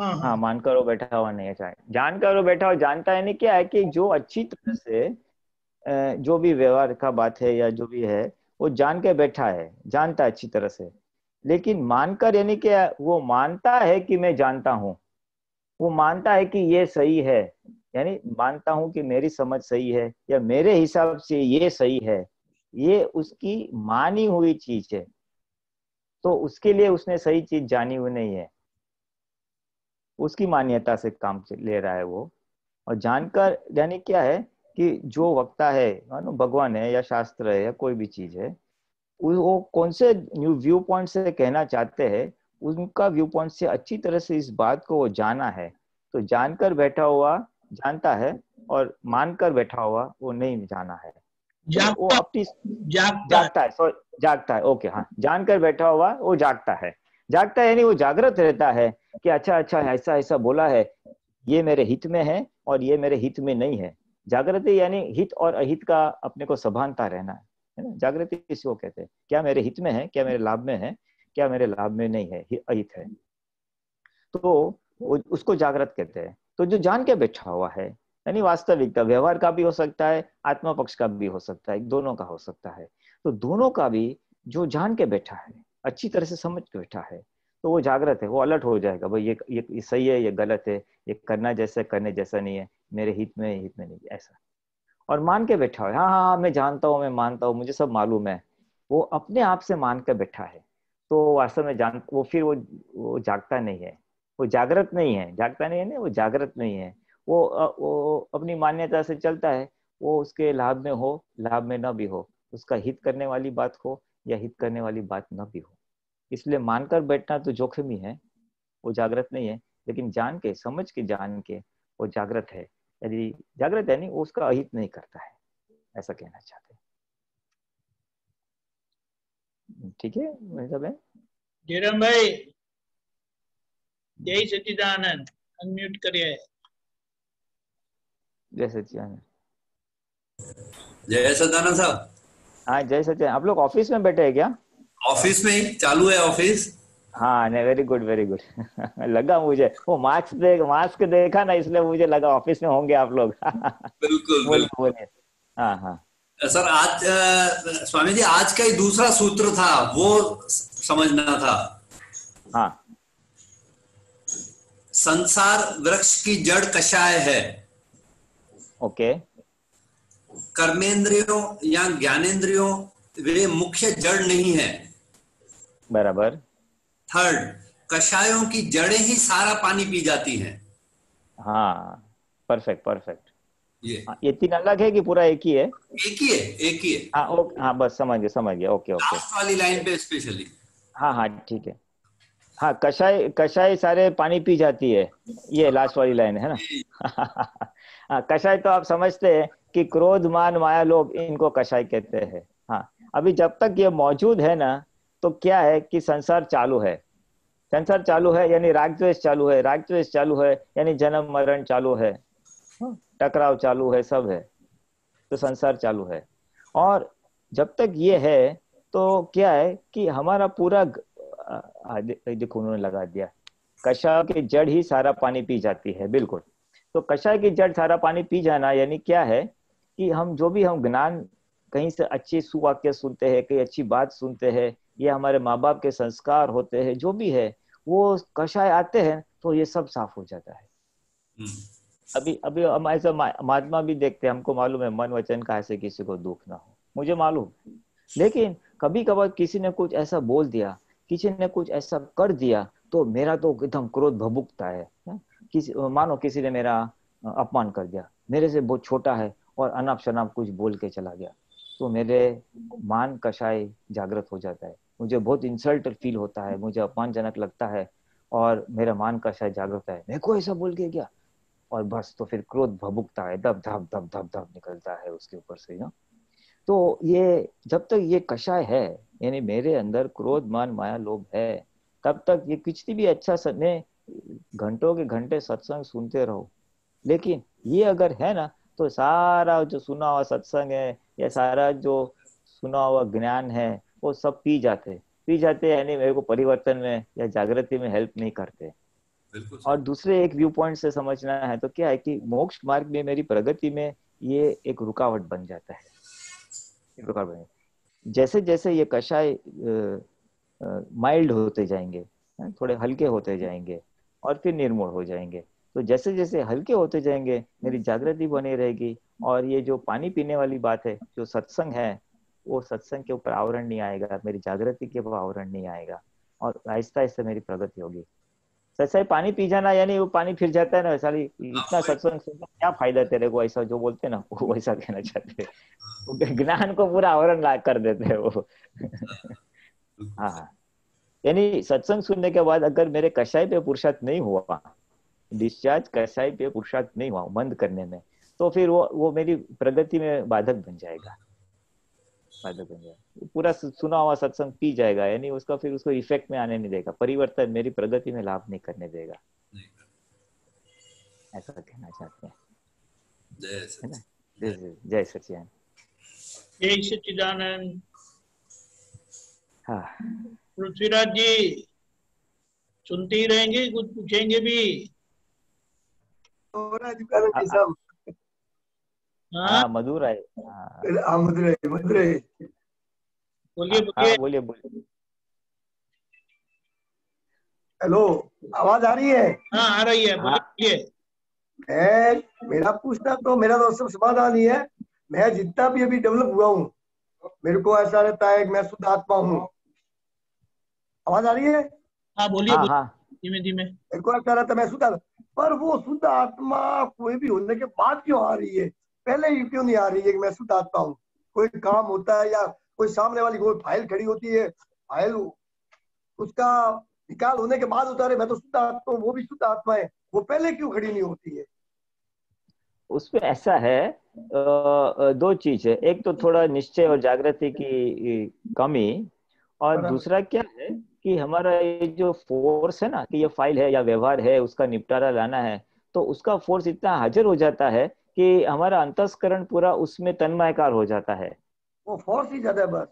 Speaker 1: हाँ
Speaker 2: हाँ। मानकर वो बैठा हुआ नहीं है चाहे जानकर वो बैठा हुआ जानता है नहीं क्या है कि जो अच्छी तरह से जो भी व्यवहार का बात है या जो भी है वो जान के बैठा है, जानता है अच्छी तरह से। लेकिन मानकर यानी क्या वो मानता है कि मैं जानता हूँ। वो मानता है कि ये सही है। यानी मानता हूँ कि मेरी समझ सही है या मेरे हिसाब से ये सही है। ये उसकी मानी हुई चीज़ है। तो उसके लिए उसने सही चीज़ जानी हुई नहीं है। उसकी मान्यता से काम ले रहा है वो। और जानकर यानी क्या है कि जो वक्ता है मानो भगवान है या शास्त्र है या कोई भी चीज़ है वो वो कौन से न्यू व्यू पॉइंट से कहना चाहते हैं उनका व्यू पॉइंट से अच्छी तरह से इस बात को वो जाना है। तो जानकर बैठा हुआ जानता है और मानकर बैठा हुआ वो नहीं जाना है। तो वो अपनी
Speaker 1: जागता
Speaker 2: जागता है सॉरी जागता है ओके हाँ जानकर बैठा हुआ वो जागता है। जागता है यानी वो जागृत रहता है कि अच्छा अच्छा ऐसा ऐसा बोला है ये मेरे हित में है और ये मेरे हित में नहीं है। जागृति यानी हित और अहित का अपने को सभानता रहना है है ना? जागृति इसको कहते हैं क्या मेरे हित में है क्या मेरे लाभ में है क्या मेरे लाभ में नहीं है अहित है। तो उसको जागृत कहते हैं। तो जो जान के बैठा हुआ है यानी वास्तविकता व्यवहार का भी हो सकता है आत्मा पक्ष का भी हो सकता है दोनों का हो सकता है। तो दोनों का भी जो जान के बैठा है अच्छी तरह से समझ के बैठा है तो वो जागृत है वो अलर्ट हो जाएगा भाई ये ये, सही है ये गलत है ये करना जैसा करने जैसा नहीं है। मेरे हित में हित में नहीं, ऐसा। और मान के बैठा है। हाँ हाँ हाँ मैं जानता हूँ, मैं मानता हूँ, मुझे सब मालूम है। वो अपने आप से मान के बैठा है। तो वास्तव में जान, वो फिर वो वो जागता नहीं है। वो जागृत नहीं है। जागता नहीं है ना वो जागृत नहीं है। वो वो अपनी मान्यता से चलता है। वो उसके लाभ में हो, लाभ में न भी हो। उसका हित करने वाली बात हो या हित करने वाली बात न भी हो। इसलिए मानकर बैठना तो जोखिम ही है। वो जागृत नहीं है। लेकिन जान के, समझ के, जान के वो जागृत है। यदि जागृत है नहीं वो उसका अहित नहीं करता है। ऐसा कहना चाहते हैं। ठीक है मतलब है?
Speaker 1: जयराम भाई जय सच्चिदानंद अनम्यूट करिए।
Speaker 2: जय सचिदानंद
Speaker 12: जय सदानंद साहब।
Speaker 2: हाँ जय सचिदानंद आप लोग ऑफ़िस में बैठे हैं क्या?
Speaker 12: ऑफ़िस में ही चालू है ऑफ़िस।
Speaker 2: हाँ नहीं वेरी गुड वेरी गुड लगा मुझे। वो मास्क देख मास्क देखा ना इसलिए मुझे लगा ऑफ़िस में होंगे आप लोग।
Speaker 12: बिल्कुल बिल्कुल।
Speaker 2: हाँ हाँ।
Speaker 12: सर आज स्वामी जी आज का ही दूसरा सूत्र था वो समझना था।
Speaker 2: हाँ।
Speaker 12: संसार वृक्ष की जड़ कषाय है।
Speaker 2: ओके।
Speaker 12: कर्मेंद्रियों या ज्ञानेंद्रियों वे मुख्य जड़ नहीं है।
Speaker 2: बराबर।
Speaker 12: थर्ड कषायों की जड़ें ही सारा पानी पी जाती हैं।
Speaker 2: हाँ परफेक्ट परफेक्ट
Speaker 12: ये।
Speaker 2: हाँ, ये तीन अलग है कि पूरा एक ही है?
Speaker 12: एक ही है एक ही है।
Speaker 2: हाँ ओके हाँ बस समझ गया समझ गया ओके ओके।
Speaker 12: लास्ट वाली लाइन पे स्पेशली
Speaker 2: हाँ हाँ ठीक है। हाँ कषाय कषाय सारे पानी पी जाती है। ये लास्ट वाली लाइन है ना? हाँ कषाय तो आप समझते हैं कि क्रोध मान माया लोग इनको कषाय कहते हैं। हाँ अभी जब तक ये मौजूद है ना तो क्या है कि संसार चालू है? संसार चालू है यानी राग द्वेष चालू है राग द्वेष चालू है यानी जन्म मरण चालू है। हाँ, टकराव चालू है सब है तो संसार चालू है। और जब तक ये है तो क्या है कि हमारा पूरा देखो उन्होंने लगा दिया। कषाय की जड़ ही सारा पानी पी जाती है बिल्कुल। तो कषाय की जड़ सारा पानी पी जाना यानी क्या है कि हम जो भी हम ज्ञान कहीं से अच्छे सुवाक्य सुनते हैं कहीं अच्छी बात सुनते हैं या हमारे माँ बाप के संस्कार होते हैं जो भी है वो कषाय आते हैं तो ये सब साफ़ हो जाता है। अभी अभी हम ऐसा महात्मा भी देखते हैं हमको मालूम है मन वचन का ऐसे किसी को दुख ना हो। मुझे मालूम। लेकिन कभी कभार किसी ने कुछ ऐसा बोल दिया किसी ने कुछ ऐसा कर दिया तो मेरा तो एकदम क्रोध भभुकता है है? किसी मानो किसी ने मेरा अपमान कर दिया। मेरे से बहुत छोटा है और अनाप शनाप कुछ बोल के चला गया। तो मेरे मान कषाय जागृत हो जाता है। मुझे बहुत इंसल्ट फील होता है, मुझे अपमानजनक लगता है और मेरा मान कषाय जागृत है। मेरे को ऐसा बोल के गया और बस तो फिर क्रोध भभुकता है दब धब दब धब धब निकलता है उसके ऊपर से ना तो ये, जब तक ये कषाय है, यानी मेरे अंदर क्रोध, मान, माया, लोभ है, तब तक ये कुछ भी अच्छा समय घंटों के घंटे सत्संग सुनते रहो। लेकिन ये अगर है ना तो सारा जो सुना हुआ सत्संग है, या सारा जो सुना हुआ ज्ञान है वो सब पी जाते पी जाते यानी मेरे को परिवर्तन में या जागृति में हेल्प नहीं करते। और दूसरे एक व्यू पॉइंट से समझना है तो क्या है कि मोक्ष मार्ग में मेरी प्रगति में ये एक रुकावट बन जाता है। रुकावट बन जैसे जैसे ये कषाय माइल्ड होते जाएँगे थोड़े हल्के होते जाएँगे और फिर निर्मूल हो जाएँगे। तो जैसे जैसे हल्के होते जाएँगे मेरी जागृति बनी रहेगी और ये जो पानी पीने वाली बात है जो सत्संग है वो सत्संग के ऊपर आवरण नहीं आएगा मेरी जागृति के ऊपर आवरण नहीं आएगा और आहिस्ता आहिस्ता मेरी प्रगति होगी। सच्चा ही पानी पी जाना यानी वो पानी फिर जाता है ना वैसा इतना सत्संग सुनना क्या फ़ायदा तेरे को ऐसा जो बोलते ना वो वैसा कहना चाहते हैं। ज्ञान को पूरा आवरण ला कर देते हैं वो। हाँ यानी सत्संग सुनने के बाद अगर मेरे कषाय पे पुरुषार्थ नहीं हुआ डिस्चार्ज कषाय पे पुरुषार्थ नहीं हुआ मंद करने में तो फिर वो वो मेरी प्रगति में बाधक बन जाएगा। बाधक बन जाएगा पूरा सुना हुआ सत्संग पी जाएगा यानी उसका फिर उसको इफ़ेक्ट में आने नहीं देगा। परिवर्तन मेरी प्रगति में लाभ नहीं करने देगा। ऐसा कहना चाहते हैं। जय सचिदानंद
Speaker 1: जय सचिदानंद
Speaker 2: हाँ।
Speaker 1: पृथ्वीराज जी सुनते ही रहेंगे कुछ पूछेंगे भी।
Speaker 2: हाँ। मधुर है.
Speaker 13: हाँ मधुर है मधुर है
Speaker 1: बोलिए
Speaker 2: हाँ बोलिए. बोलिए
Speaker 13: हेलो आवाज़ आ रही है?
Speaker 1: हाँ आ रही है बोलिए
Speaker 13: मैं मेरा पूछना तो मेरा तो सब समाधान ही है। मैं जितना भी अभी डेवलप हुआ हूँ मेरे को ऐसा रहता है मैं शुद्ध आत्मा हूँ। आवाज़ आ रही है?
Speaker 1: हाँ बोलिए धीमे धीमे.
Speaker 13: मेरे को ऐसा रहता है मैं शुद्ध पर वो शुद्ध आत्मा कोई भी होने के बाद क्यों आ रही है? पहले ही क्यों नहीं आ रही है कि मैं आत्मा हूँ? कोई काम होता है या कोई सामने वाली कोई फ़ाइल खड़ी होती है फ़ाइल उसका निकाल होने के बाद उतारे मैं तो शुद्ध आत्मा वो भी शुद्ध आत्मा है। वो पहले क्यों खड़ी नहीं होती है?
Speaker 2: उसमें ऐसा है दो चीज़ है। एक तो थोड़ा निश्चय और जागृति की कमी और दूसरा क्या है कि हमारा ये जो फोर्स है ना कि ये फ़ाइल है या व्यवहार है उसका निपटारा लाना है तो उसका फोर्स इतना हाजिर हो जाता है कि हमारा अंतस्करण पूरा उसमें तन्मयकार हो जाता है।
Speaker 13: वो फोर्स ही ज़्यादा है बस।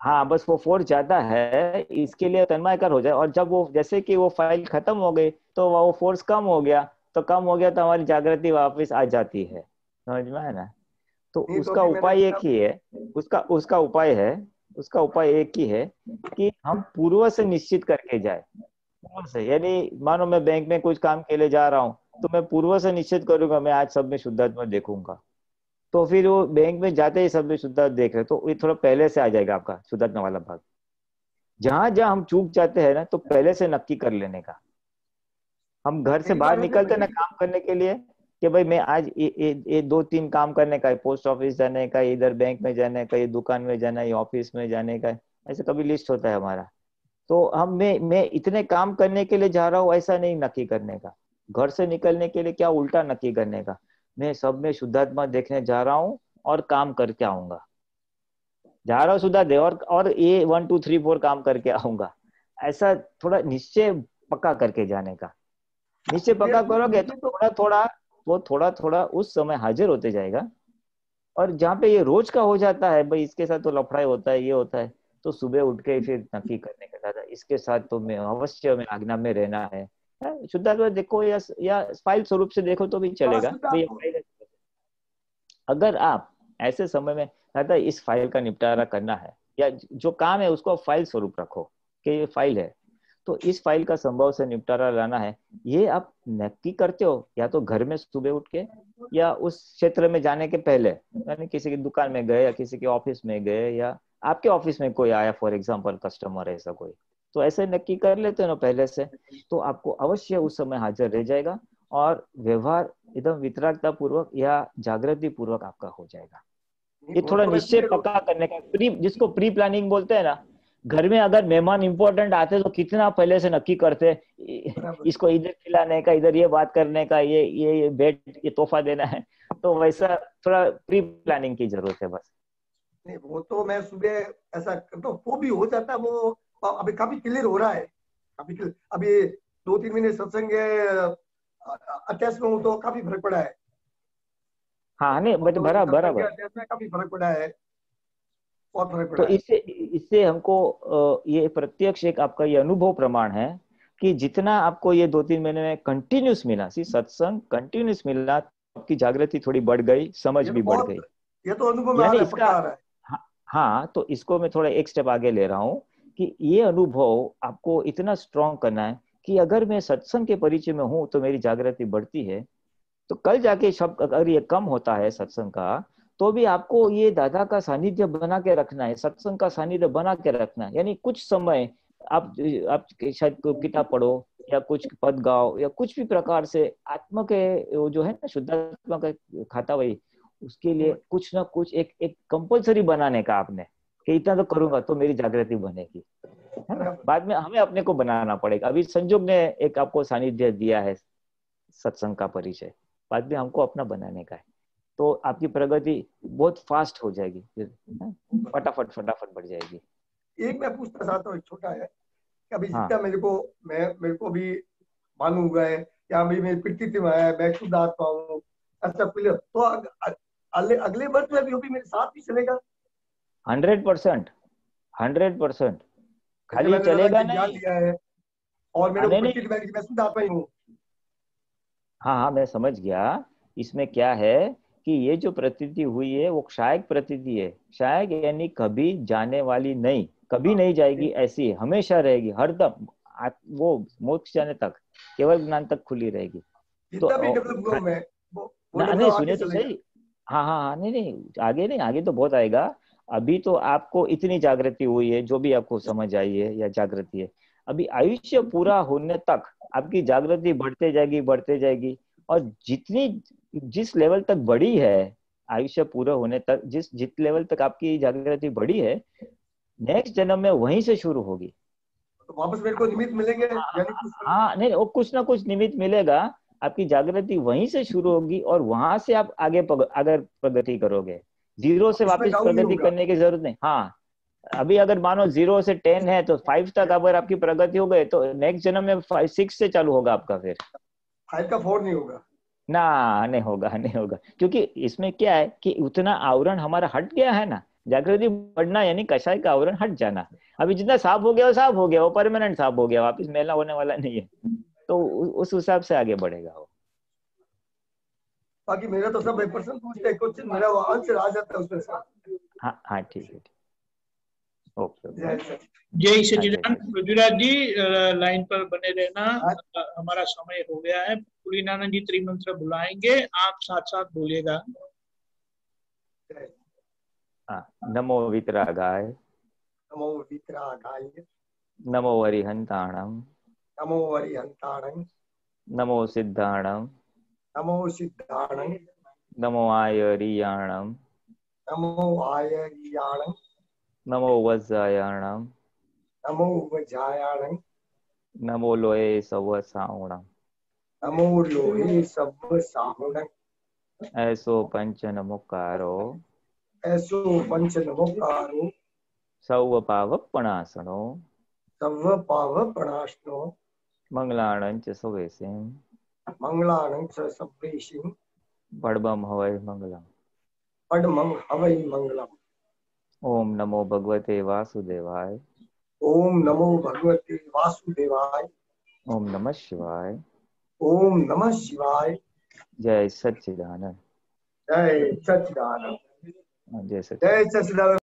Speaker 2: हाँ बस वो फोर्स ज़्यादा है इसके लिए तन्मयकार हो जाए। और जब वो जैसे कि वो फ़ाइल खत्म हो गई तो वो फोर्स कम हो गया तो कम हो गया तो हमारी जागृति वापस आ जाती है। समझ में है ना? तो उसका उपाय एक ही है उसका उसका उपाय है उसका उपाय एक ही है कि हम पूर्व से निश्चित करके जाए। पूर्व से यानी मानो मैं बैंक में कुछ काम के लिए जा रहा हूँ तो मैं पूर्व से निश्चित करूँगा मैं आज सब में शुद्धात्मा देखूँगा। तो फिर वो बैंक में जाते ही सब में शुद्धात्मा देख रहे तो ये थोड़ा पहले से आ जाएगा आपका शुद्धात्मा वाला भाग। जहाँ जहाँ हम चूक जाते हैं ना तो पहले से नक्की कर लेने का। हम घर से बाहर निकलते ना काम करने के लिए कि भाई मैं आज ये, दो तीन काम करने का है पोस्ट ऑफ़िस जाने का इधर बैंक में जाने का ये दुकान में जाना है ऑफ़िस में जाने का ऐसे कभी लिस्ट होता है हमारा। तो हम मैं मैं इतने काम करने के लिए जा रहा हूँ ऐसा नहीं नक्की करने का। घर से निकलने के लिए क्या उल्टा नक्की करने का? मैं सब में शुद्धात्मा देखने जा रहा हूँ और काम करके आऊँगा। जा रहा हूँ शुद्धा दे और और ये वन टू थ्री फोर काम करके आऊँगा। ऐसा थोड़ा निश्चय पक्का करके जाने का। निश्चय पक्का करोगे तो थोड़ा थोड़ा वो थोड़ा थोड़ा उस समय हाजिर होते जाएगा। और जहाँ पे ये रोज का हो जाता है भाई इसके साथ तो लफड़ाई होता है ये होता है तो सुबह उठ के फिर नक्की करने का दादा इसके साथ तो मैं अवश्य में आज्ञा में रहना है। शुद्धात्मा देखो या या फ़ाइल स्वरूप से देखो तो भी चलेगा। अगर आप ऐसे समय में दादा इस फ़ाइल का निपटारा करना है या जो काम है उसको फ़ाइल स्वरूप रखो कि ये फ़ाइल है तो इस फ़ाइल का संभव से निपटारा लाना है। ये आप नक्की करते हो या तो घर में सुबह उठ के या उस क्षेत्र में जाने के पहले यानी किसी की दुकान में गए या किसी के ऑफ़िस में गए या आपके ऑफ़िस में कोई आया फॉर एग्ज़ाम्पल कस्टमर ऐसा कोई। तो ऐसे नक्की कर लेते हैं ना पहले से। तो आपको अवश्य उस समय हाजिर रह जाएगा और व्यवहार एकदम वितरागता पूर्वक या जागृति पूर्वक आपका हो जाएगा। ये थोड़ा
Speaker 13: तो
Speaker 2: निश्चय। पक्का करने का प्री जिसको प्री प्लानिंग बोलते हैं ना घर में अगर मेहमान इंपॉर्टेंट आते तो कितना पहले से नक्की करते इसको इधर खिलाने का इधर ये बात करने का ये ये ये भेंट ये तोहफा देना है तो वैसा थोड़ा प्री प्लानिंग की ज़रूरत है बस।
Speaker 13: नहीं वो तो मैं सुबह ऐसा करता हूँ वो भी हो जाता है वो अभी काफ़ी क्लियर हो रहा है। अभी अभी दो तीन महीने सत्संग अटैच में हूँ तो काफ़ी फ़र्क पड़ा है।
Speaker 2: हाँ नहीं बट बराबर बराबर
Speaker 13: काफ़ी फ़र्क पड़ा है फ़र्क
Speaker 2: तो
Speaker 13: पड़ा
Speaker 2: इससे इससे हमको ये प्रत्यक्ष एक आपका ये अनुभव प्रमाण है कि जितना आपको ये दो तीन महीने में कंटिन्यूस मिला सी सत्संग कंटिन्यूस मिला आपकी जागृति थोड़ी बढ़ गई समझ भी
Speaker 13: तो
Speaker 2: बढ़ गई।
Speaker 13: ये तो अनुभव
Speaker 2: इसका
Speaker 13: हाँ,
Speaker 2: हाँ तो इसको मैं थोड़ा एक स्टेप आगे ले रहा हूँ। कि ये अनुभव आपको इतना स्ट्रांग करना है कि अगर मैं सत्संग के परिचय में हूँ तो मेरी जागृति बढ़ती है। तो कल जाके शब्द अगर ये कम होता है सत्संग का तो भी आपको ये दादा का सानिध्य बना के रखना है सत्संग का सानिध्य बना के रखना है। यानी कुछ समय आप आप शायद कोई किताब पढ़ो या कुछ पद गाओ या कुछ भी प्रकार से आत्मा के जो है ना शुद्धात्मा का खाता वही उसके लिए कुछ ना कुछ एक एक कंपलसरी बनाने का आपने। कि इतना तो करूँगा तो मेरी जागृति बनेगी। है ना? बाद में हमें अपने को बनाना पड़ेगा। अभी संजोग ने एक आपको सानिध्य दिया है सत्संग का परिचय। बाद में हमको अपना बनाने का है। तो आपकी प्रगति बहुत फास्ट हो जाएगी। फटाफट फटाफट बढ़ जाएगी।
Speaker 13: एक मैं पूछना चाहता हूँ एक छोटा है। कि अभी
Speaker 2: हाँ।
Speaker 13: जितना मेरे को मैं मेरे को भी मालूम हुआ है या अभी मेरी प्रकृति में है मैं खुद आत्मा हूँ। ऐसा तो अग, अग, अगले अगले वर्ष में भी भी मेरे साथ भी चलेगा?
Speaker 2: Hundred percent hundred
Speaker 13: percent.
Speaker 2: खाली चलेगा नहीं।
Speaker 13: और मेरे
Speaker 2: हाँ, नहीं,
Speaker 13: हूँ। हाँ
Speaker 2: हाँ मैं समझ गया। इसमें क्या है कि ये जो प्रतीति हुई है वो क्षायक प्रतीति है। क्षायक यानी कभी जाने वाली नहीं कभी नहीं जाएगी ऐसी हमेशा रहेगी हरदम वो मोक्ष जाने तक केवल ज्ञान तक खुली रहेगी। तो
Speaker 13: डेवलप
Speaker 2: नहीं सुनिए तो सही। हाँ हाँ हाँ नहीं नहीं आगे नहीं आगे तो बहुत आएगा। अभी तो आपको इतनी जागृति हुई है जो भी आपको समझ आई है या जागृति है। अभी आयुष्य पूरा होने तक आपकी जागृति बढ़ते जाएगी बढ़ते जाएगी और जितनी जिस लेवल तक बढ़ी है आयुष्य पूरा होने तक जिस जिस लेवल तक आपकी जागृति बढ़ी है नेक्स्ट जन्म में वहीं से शुरू होगी।
Speaker 13: तो वापस मेरे को निमित्त मिलेंगे?
Speaker 2: हाँ नहीं वो कुछ ना कुछ निमित्त मिलेगा आपकी जागृति वहीं से शुरू होगी और वहाँ से आप आगे पग, अगर प्रगति करोगे। ज़ीरो से वापस प्रगति। करने की ज़रूरत नहीं। हाँ। अभी अगर मानो ज़ीरो से टेन है तो फाइव तक अगर आपकी प्रगति हो गई तो नेक्स्ट जन्म में फाइव सिक्स से चालू होगा आपका फिर।
Speaker 13: फाइव का फोर नहीं होगा।
Speaker 2: ना नहीं होगा नहीं होगा। क्योंकि इसमें क्या है कि उतना आवरण हमारा हट गया है ना। जागृति बढ़ना यानी कषाय का आवरण हट जाना। अभी जितना साफ़ हो गया वो साफ़ हो गया वो परमानेंट साफ़ हो गया वापस मेला होने वाला नहीं है। तो उस हिसाब से आगे बढ़ेगा वो।
Speaker 13: बाकी मेरा तो सब पर्सन पूछते हैं क्वेश्चन मेरा वो आंसर आ जाता है उसमें से।
Speaker 2: हाँ हाँ ठीक है ठीक। ओके
Speaker 13: जय सच
Speaker 1: जय सचिदान पृथ्वीराज जी लाइन पर बने रहना। अ, हमारा समय हो गया है। पुरीनानंद जी त्रिमंत्र बुलाएँगे। आप साथ साथ बोलिएगा।
Speaker 2: हाँ, नमो वितरागाय।
Speaker 13: नमो वितरागाय।
Speaker 2: नमो वरिहंताणम
Speaker 13: नमो वरिहंताणं
Speaker 2: नमो सिद्धाणम।
Speaker 13: नमो सिद्धाणं।
Speaker 2: नमो आयरियाणम
Speaker 13: नमो आयर्याणं।
Speaker 2: नमो वज्रायाणम
Speaker 13: नमो वजायाणं
Speaker 2: नमो लोहे लोये सवसावणम
Speaker 13: नमो लोहे सब साहुणं
Speaker 2: ऐसो पंच नमुकारो
Speaker 13: ऐसो पंच नमोकारो
Speaker 2: सौ पावपणासनो
Speaker 13: सर्व पाव प्रणाश्नो
Speaker 2: मंगलाणंच सवेसिम
Speaker 13: मंगलानं च सब्रेशिं
Speaker 2: बड़बम हवै मंगलम
Speaker 13: हवै मंगलम्
Speaker 2: ओम नमो भगवते वासुदेवाय
Speaker 13: ओम नमो भगवते वासुदेवाय
Speaker 2: ओम नमः शिवाय
Speaker 13: ओम नमः शिवाय जय सच्चिदानंद
Speaker 2: जय सच्चिदानंद
Speaker 13: जय सच्चिदानंद